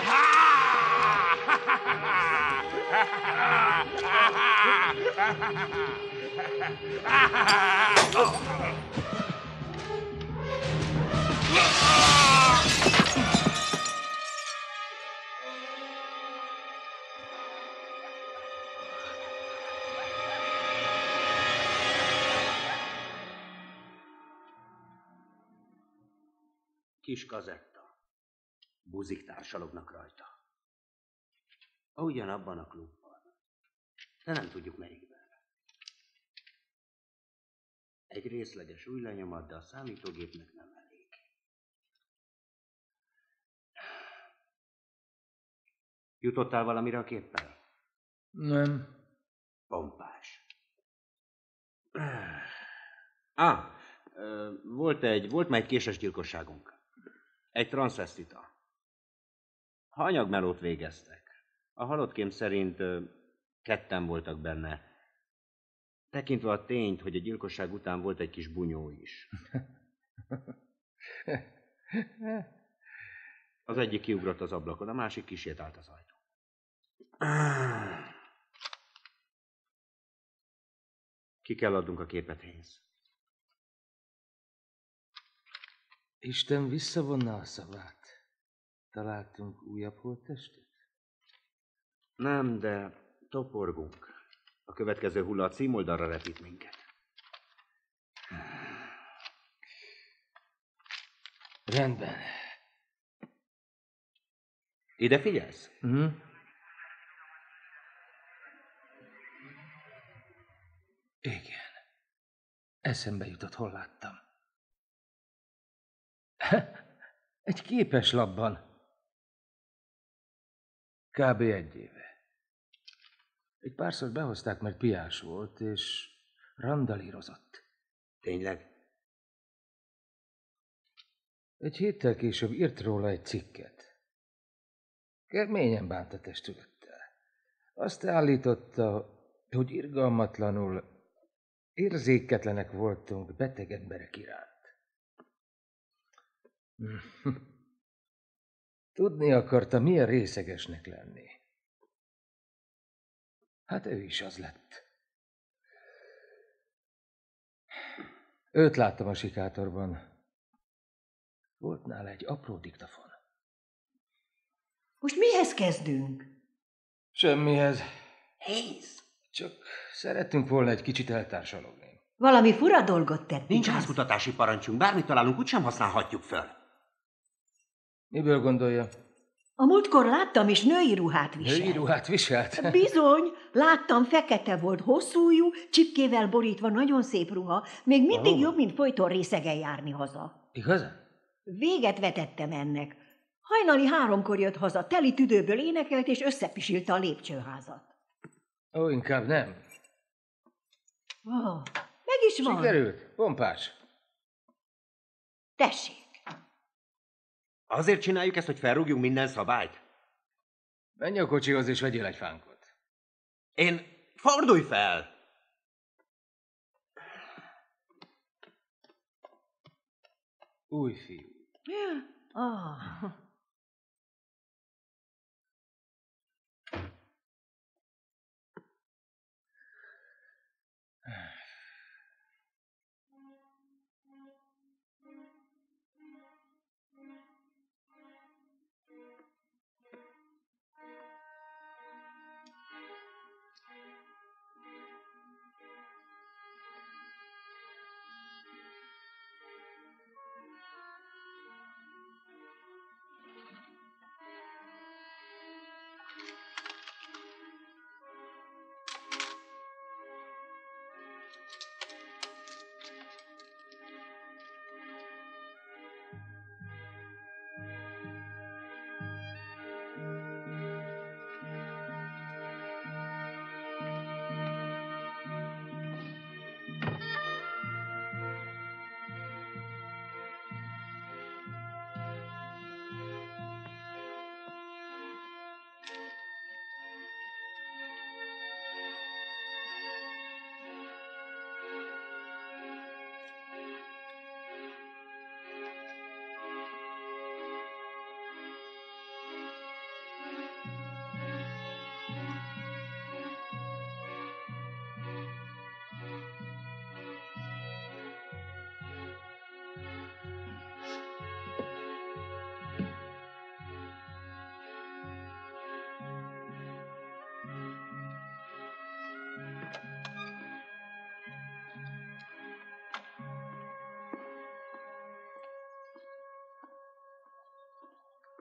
Kis kazetta. Buzik társalognak rajta. Ugyanabban a klubban. De nem tudjuk melyikben. Egy részleges új lenyomat, de a számítógépnek nem elég. Jutottál valamire a képpel? Nem. Pompás. Ah, volt egy, volt már egy késes gyilkosságunk. Egy transvestita. Hanyagmelót végeztek. A halottkém szerint ketten voltak benne. Tekintve a tényt, hogy a gyilkosság után volt egy kis bunyó is. Az egyik kiugrott az ablakon, a másik kisétált az ajtón. Ki kell adnunk a képet, Haynes. Isten visszavonna a szavát. Találtunk újabb holttestet? Nem, de toporgunk. A következő hulla a címoldalra repít minket. Rendben. Ide figyelsz? Hm? Igen. Eszembe jutott, hol láttam. Egy képes labban. Kb. egy éve. Egy párszor behozták, mert piás volt, és randalírozott. Tényleg? Egy héttel később írt róla egy cikket. Keményen bánt a testülettel. Azt állította, hogy irgalmatlanul érzéketlenek voltunk beteg emberek iránt. Tudni akarta, milyen részegesnek lenni. Hát ő is az lett. Őt láttam a sikátorban. Volt nála egy apró diktafon. Most mihez kezdünk? Semmihez. Héz. Csak szerettünk volna egy kicsit eltársalogni. Valami fura dolgot tettünk. Nincs házkutatási parancsunk, bármit találunk, úgysem használhatjuk föl. Miből gondolja? A múltkor láttam, és női ruhát visel. Női ruhát viselt? Bizony, láttam, fekete volt, hosszújú, csipkével borítva, nagyon szép ruha. Még mindig Ó. jobb, mint folyton részegen járni haza. Igazán? Véget vetettem ennek. Hajnali háromkor jött haza, teli tüdőből énekelt, és összepisilte a lépcsőházat. Ó, inkább nem. Oh, meg is van. Sikerült? Pompás. Tessék. Azért csináljuk ezt, hogy felrúgjunk minden szabályt? Menj a kocsihoz és vegyél egy fánkot. Én... Fordulj fel! Új fiú. Ah.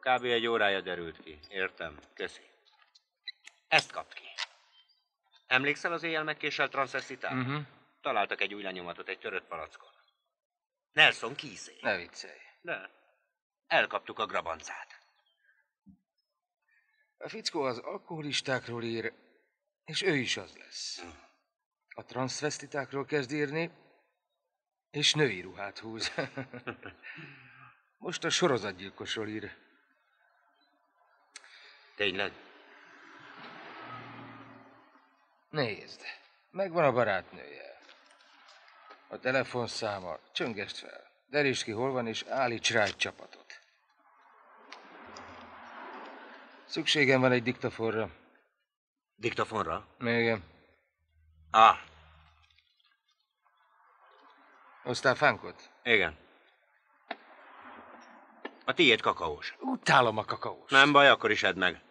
Kb. egy órája derült ki. Értem. Köszi. Ezt kapt ki. Emlékszel az éjjel megkéselt transvestitára? Mhm. Találtak egy új lenyomatot egy törött palackon. Nelson Kízé. Ne viccelj. De. Elkaptuk a grabancát. A fickó az alkoholistákról ír, és ő is az lesz. A transvestitákról kezd írni, és női ruhát húz. Most a sorozatgyilkosról ír. Tényleg? Nézd, megvan a barátnője. A telefonszáma, csöngest fel. Derítsd ki, hol van, és állíts rá egy csapatot. Szükségem van egy diktafonra. Diktafonra? Igen. Ah, Hoztál fánkot? igen. A tiéd kakaós. Utálom a kakaós. Nem baj, akkor is edd meg.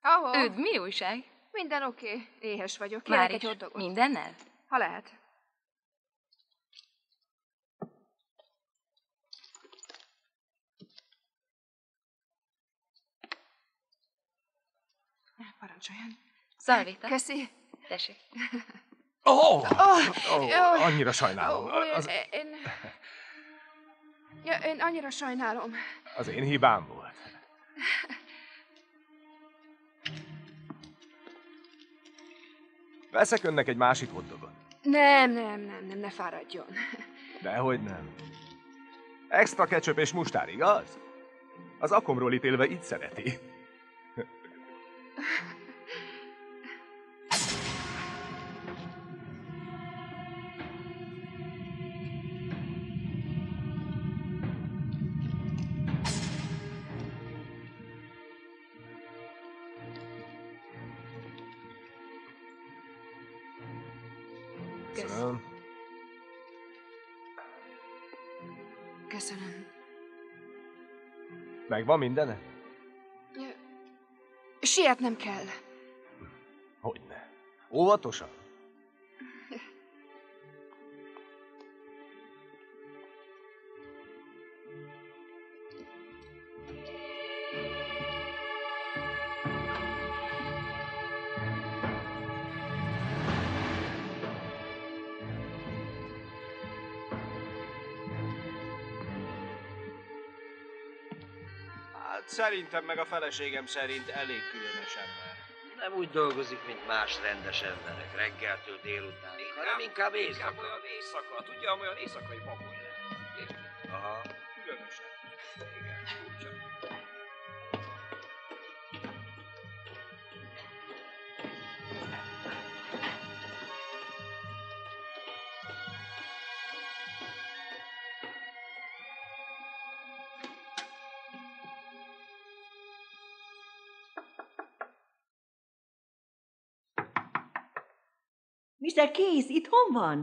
Ahó. Üdv, mi újság? Minden oké. Éhes vagyok. Kérek Már egy hotdogot. Mindennel? Ha lehet. Parancsoljon. Szalvéta. Köszi. Tessék. Ó, Ó, ó, jó. annyira sajnálom. Ó, Az, Én... Ja, én annyira sajnálom. az én hibám volt. Veszek önnek egy másik hotdogot. Nem, nem, nem, nem, ne fáradjon. Dehogy nem. Extra ketchup és mustár, igaz? Az akomról ítélve így szereti. Megvan mindene? Sietnem kell. Hogyne. Óvatosan. Szerintem meg a feleségem szerint elég különös ember. Nem úgy dolgozik, mint más rendes emberek, reggeltől délutánig, hanem inkább Inkább éjszaka. olyan éjszaka, tudja, olyan éjszakai bagoly lehet. Aha. Mr. Case, itthon van?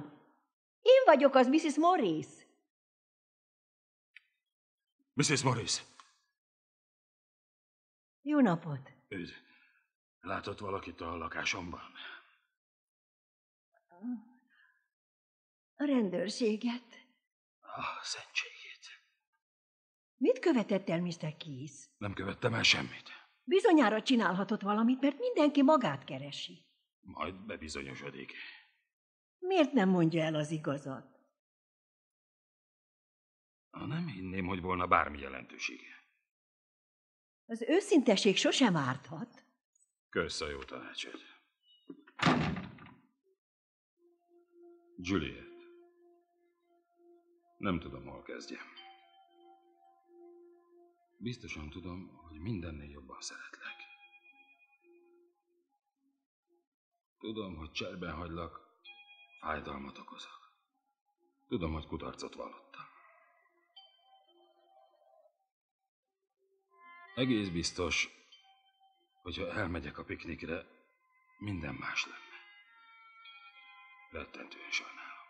Én vagyok az Mrs. Morris. Mrs. Morris, Jó napot. üdv. Látott valakit a lakásomban? A rendőrséget. Ah, szentségét. Mit követett el Mr. Case? Nem követtem el semmit. Bizonyára csinálhatott valamit, mert mindenki magát keresi. Majd bebizonyosodik. Miért nem mondja el az igazat? Nem hinném, hogy volna bármi jelentősége. Az őszintesség sosem árthat. Kösz a jó tanácsot. Juliet. Nem tudom, hol kezdjem. Biztosan tudom, hogy mindennél jobban szeretlek. Tudom, hogy cserben hagylak, fájdalmat okozok. Tudom, hogy kudarcot vallottam. Egész biztos, hogyha elmegyek a piknikre, minden más lenne. Rettentően sajnálom.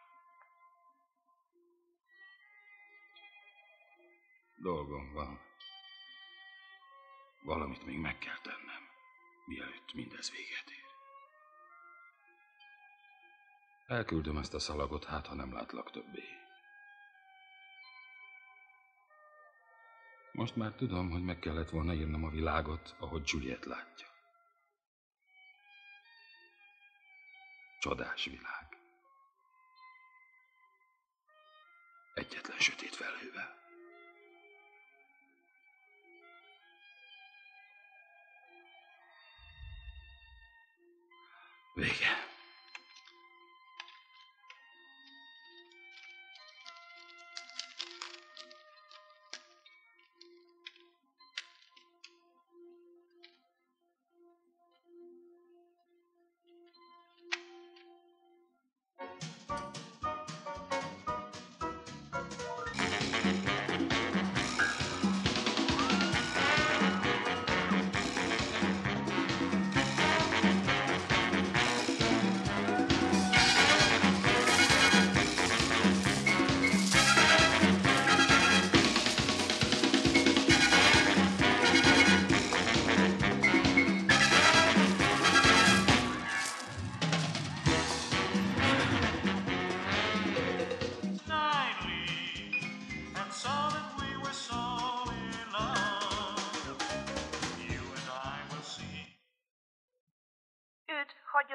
Dolgom van. Valamit még meg kell tennem, mielőtt mindez véget ér. Elküldöm ezt a szalagot, hát ha nem látlak többé. Most már tudom, hogy meg kellett volna írnom a világot, ahogy Juliet látja. Csodás világ. Egyetlen sötét felhővel. Vége.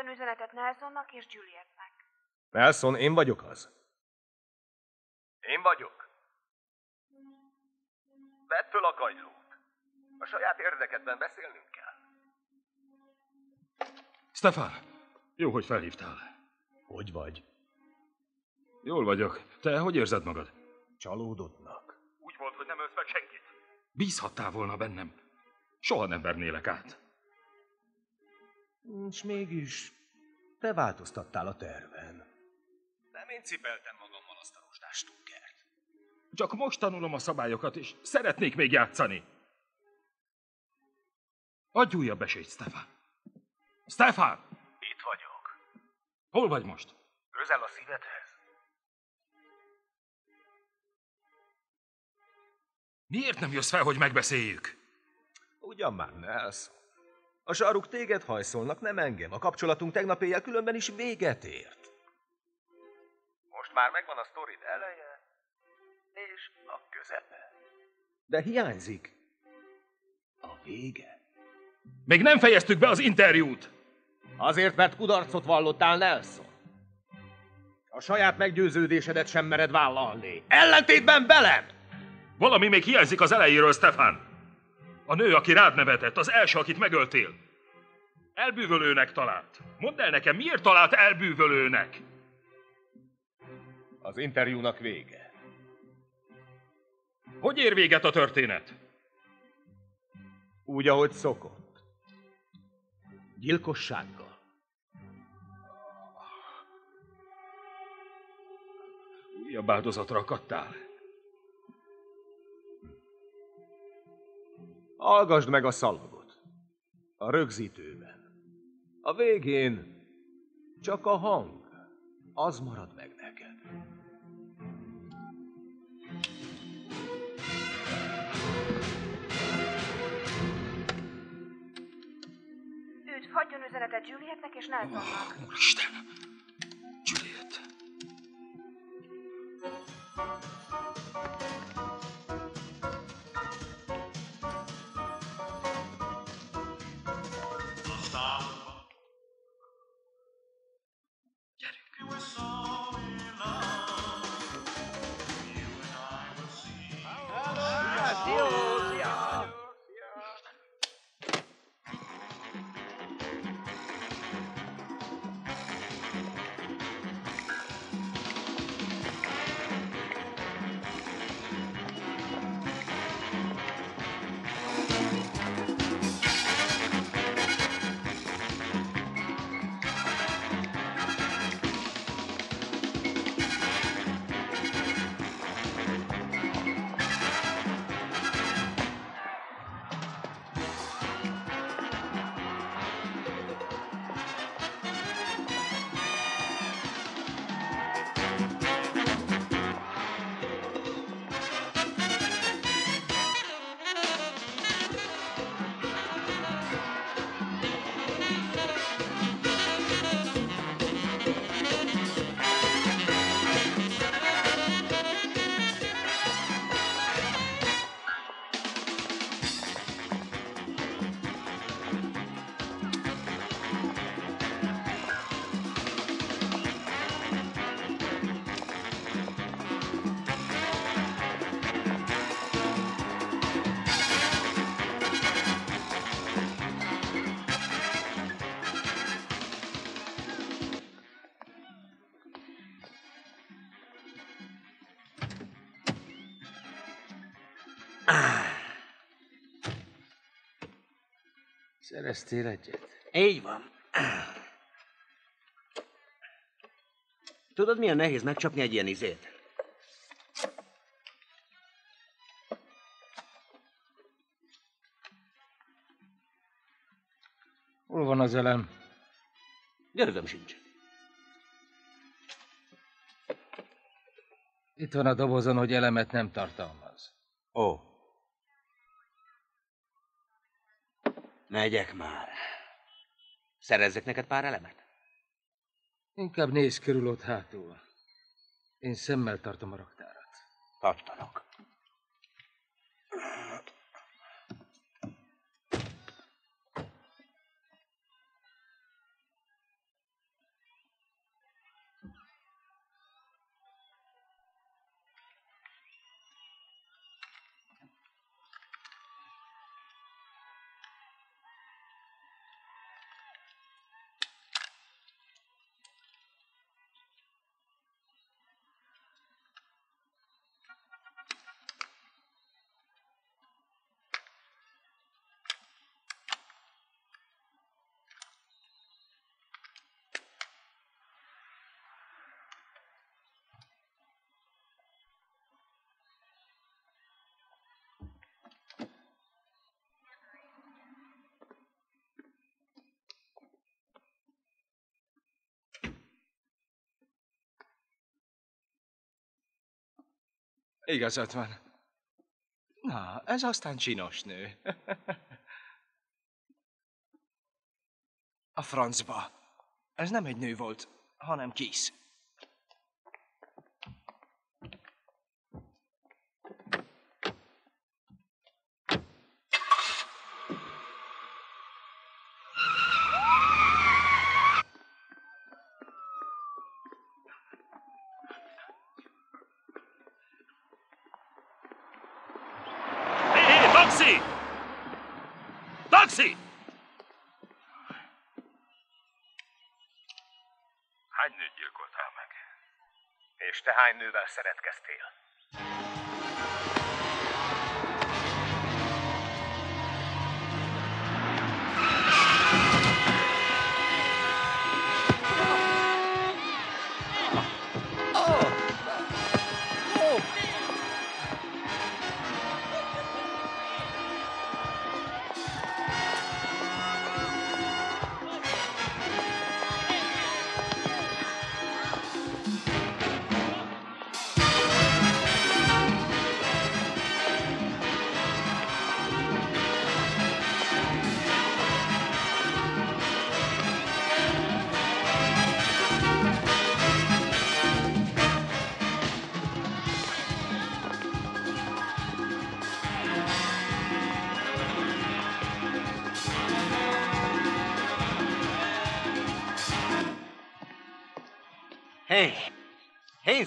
Hagyjon üzenetet Nelsonnak és Julietnek. Nelson, én vagyok az. Én vagyok. Vedd föl a kagylót. A saját érdekedben beszélnünk kell. Stefan, jó, hogy felhívtál. Hogy vagy? Jól vagyok. Te hogy érzed magad? Csalódottnak. Úgy volt, hogy nem ölsz meg senkit. Bízhattál volna bennem. Soha nem vernélek át. És mégis te változtattál a terven. Nem én cipeltem magammal azt a rozsdás stukkert. Csak most tanulom a szabályokat, és szeretnék még játszani. Adj újabb esélyt, Stefan. Stefan! Itt vagyok. Hol vagy most? Közel a szívedhez. Miért nem jössz fel, hogy megbeszéljük? Ugyan már, Nelson. A saruk téged hajszolnak, nem engem. A kapcsolatunk tegnap éjjel különben is véget ért. Most már megvan a sztorid eleje, és a közepe. De hiányzik a vége. Még nem fejeztük be az interjút! Azért, mert kudarcot vallottál, Nelson. A saját meggyőződésedet sem mered vállalni. Ellentétben velem! Valami még hiányzik az elejéről, Stefan. A nő, aki rád nevetett, az első, akit megöltél. Elbűvölőnek talált. Mondd el nekem, miért talált elbűvölőnek? Az interjúnak vége. Hogy ér véget a történet? Úgy, ahogy szokott. Gyilkossággal. Újabb áldozatra akadtál. Hallgasd meg a szalagot. A rögzítőben. A végén csak a hang. Az marad meg neked. Őt hagyjon üzenetet Julietnek és Nelsonnak. Úristen! Juliet. Szereztél egyet? Így van. Tudod, milyen nehéz megcsapni egy ilyen izét? Hol van az elem? Gőzöm sincs. Itt van a dobozon, hogy elemet nem tartalmaz. Megyek már. Szerezzek neked pár elemet? Inkább nézz körül ott hátul. Én szemmel tartom a raktárat. Igazad van. Na, ez aztán csinos nő. A francba. Ez nem egy nő volt, hanem kis. Hány nővel szeretkeztél?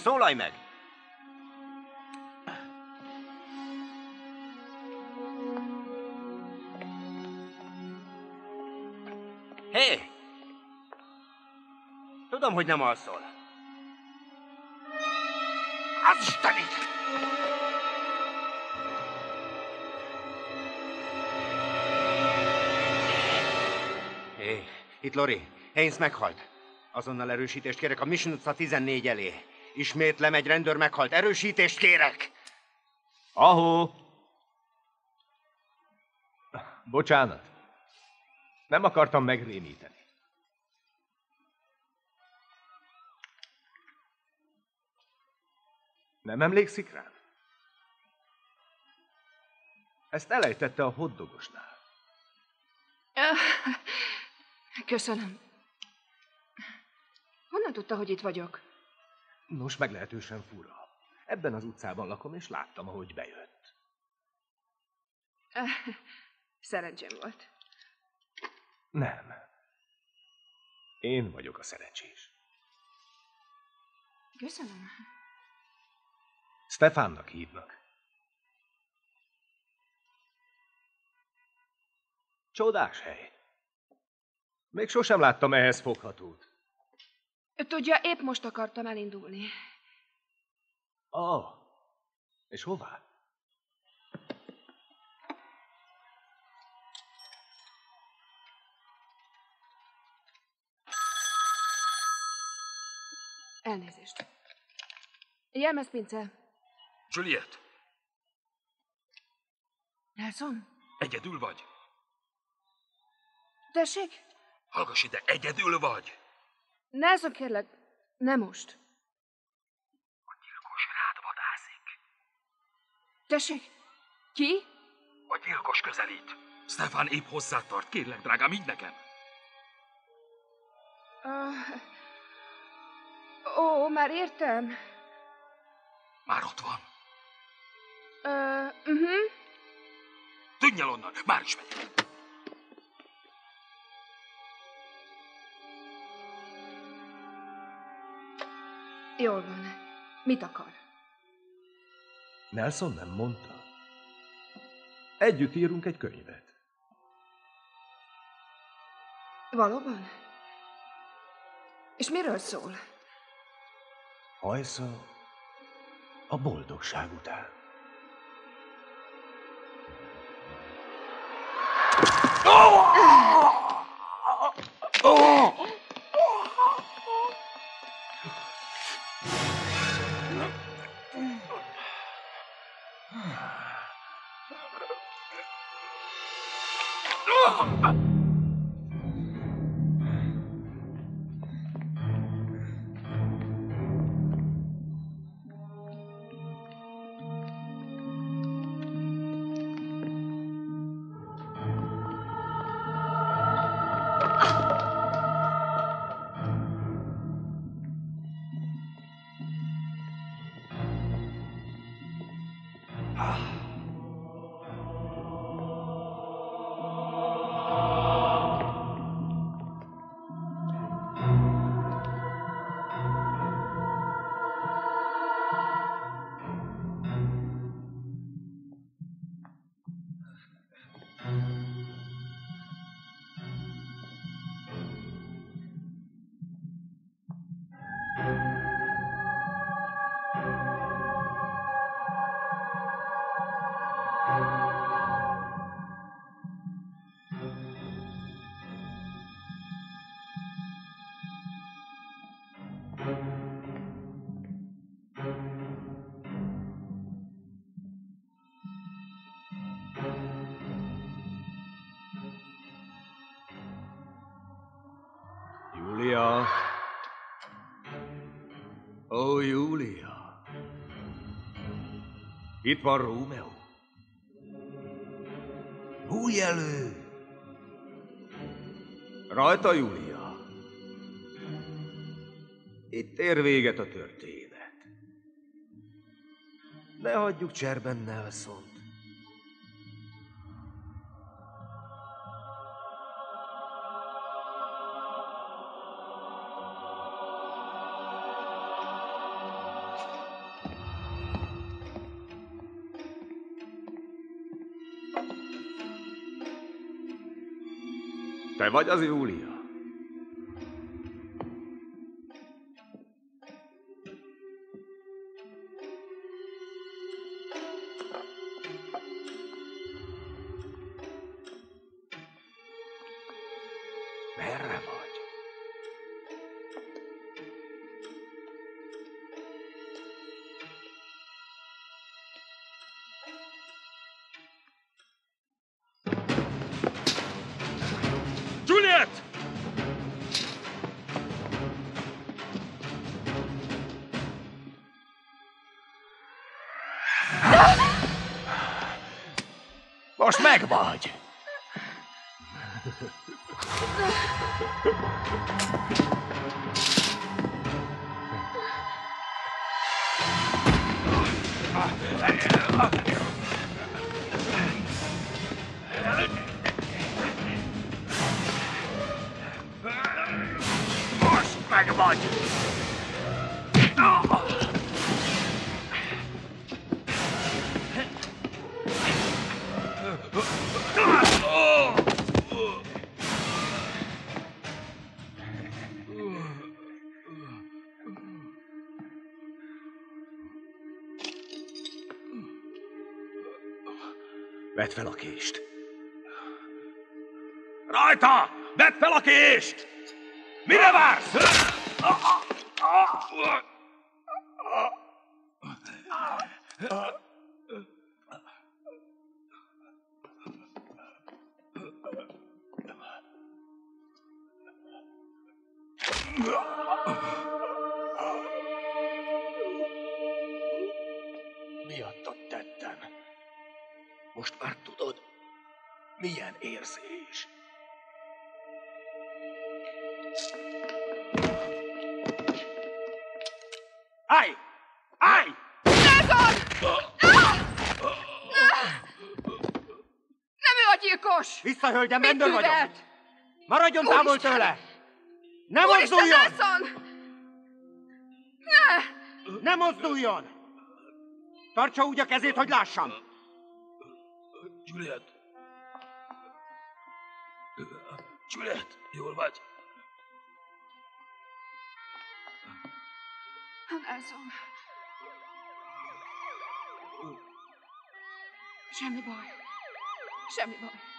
Szólalj meg! Hé! Tudom, hogy nem alszol. Az Istenit! Hé, itt Lori. Haynes meghalt. Azonnal erősítést kérek a Mission utca 14 elé. Ismétlem, egy rendőr meghalt. Erősítést kérek! Ahó! Bocsánat. Nem akartam megrémíteni. Nem emlékszik rám? Ezt elejtette a hoddogosnál. Köszönöm. Honnan tudta, hogy itt vagyok? Nos, meglehetősen fura. Ebben az utcában lakom, és láttam, ahogy bejött. Öh, Szerencsém volt. Nem. Én vagyok a szerencsés. Köszönöm. Stefánnak hívnak. Csodás hely. Még sosem láttam ehhez foghatót. Tudja, épp most akartam elindulni. Ah, és hová? Elnézést. Jelmezpince. Juliet, Nelson? egyedül vagy? Tessék? Hallgass ide, egyedül vagy? Nelson, kérlek, nem most. Gyilkos rád vadászik. Tessék? Ki? A gyilkos közelít. Stefan épp hozzád tart, kérlek, drágám, így nekem. Uh, ó, már értem. Már ott van. Uh, uh-huh. Tűnj el onnan, már is megy. Jól van. Mit akar? Nelson nem mondta. Együtt írunk egy könyvet. Valóban? És miről szól? Hajsza a boldogság után. Itt van Rómeó. Húj elő! Rajta, Júlia. Itt ér véget a történet. Ne hagyjuk cserben Nelson. Vagy az Júlia? Most meg fel a kést. Rajta! Vedd fel a kést! Mire vársz? Miattad tettem. Most már milyen érzés. Állj! Állj! Nem ő a gyilkos! Vissza, hölgyem, Mit rendőr vagyok! Maradjon Úristen! távol tőle! Ne Úristen, mozduljon! Nelson! Ne! Ne mozduljon! Tartsa úgy a kezét, hogy lássam! Juliet! Juliet, jól vagy? Nelson. Semmi baj. Semmi baj.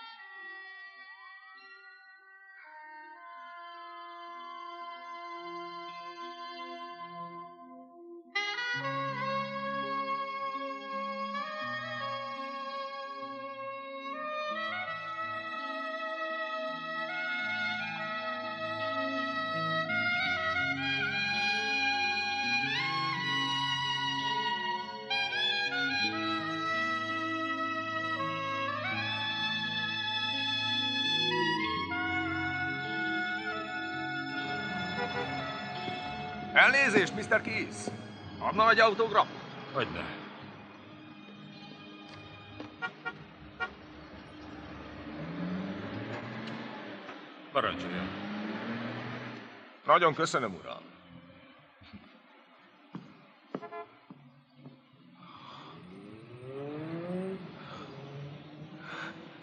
Mr. Keys! Adna egy autografot? Hogyne. Parancsoljon. Nagyon köszönöm, uram.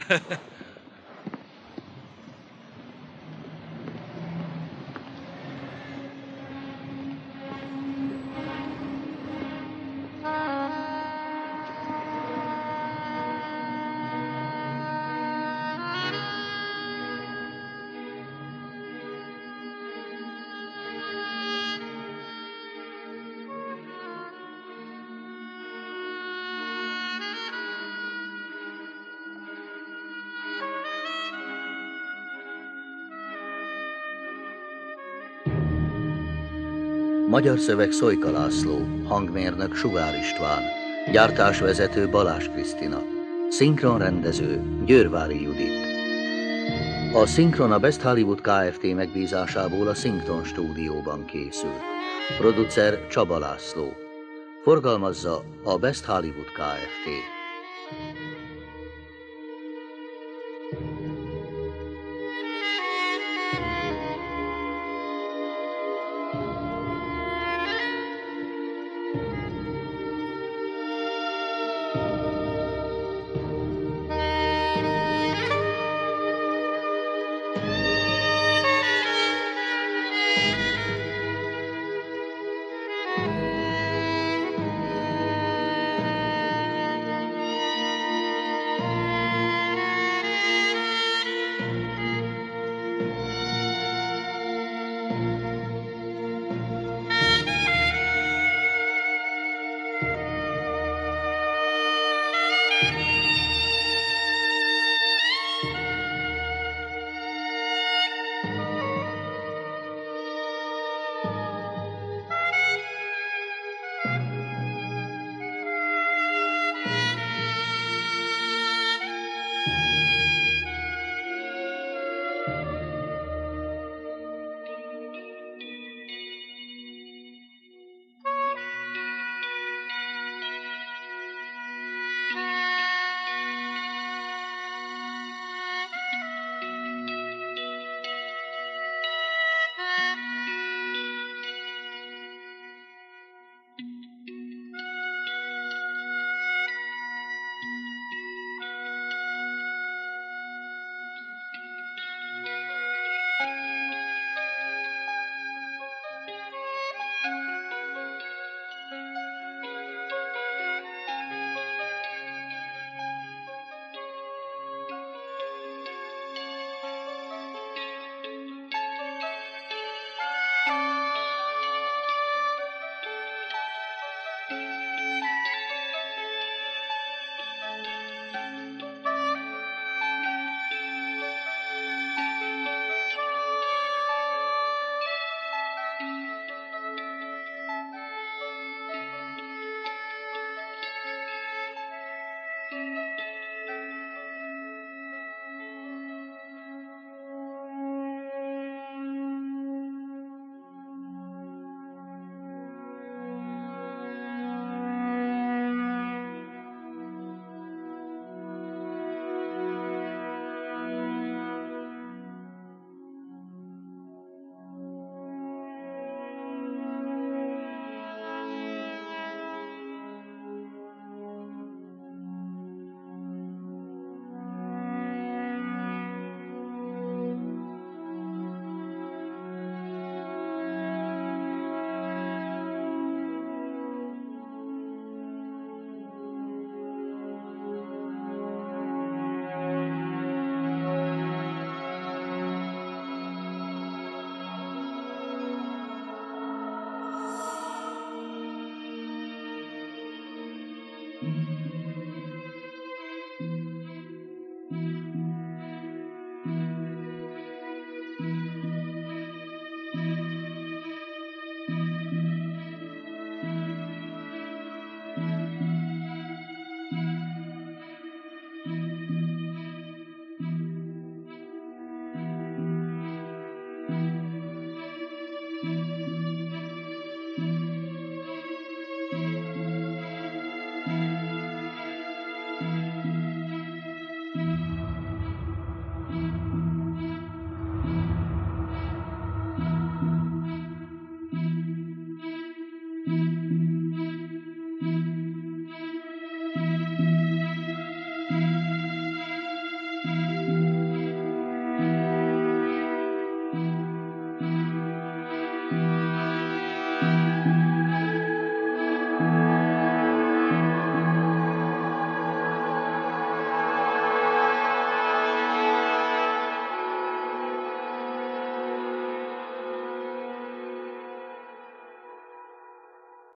Magyar szöveg Szojka László, hangmérnök Sugár István, gyártásvezető Balázs Krisztina, szinkronrendező Győrvári Judit. A szinkron a Best Hollywood Kft. megbízásából a Szinkton stúdióban készült. Producer Csaba László. Forgalmazza a Best Hollywood Kft.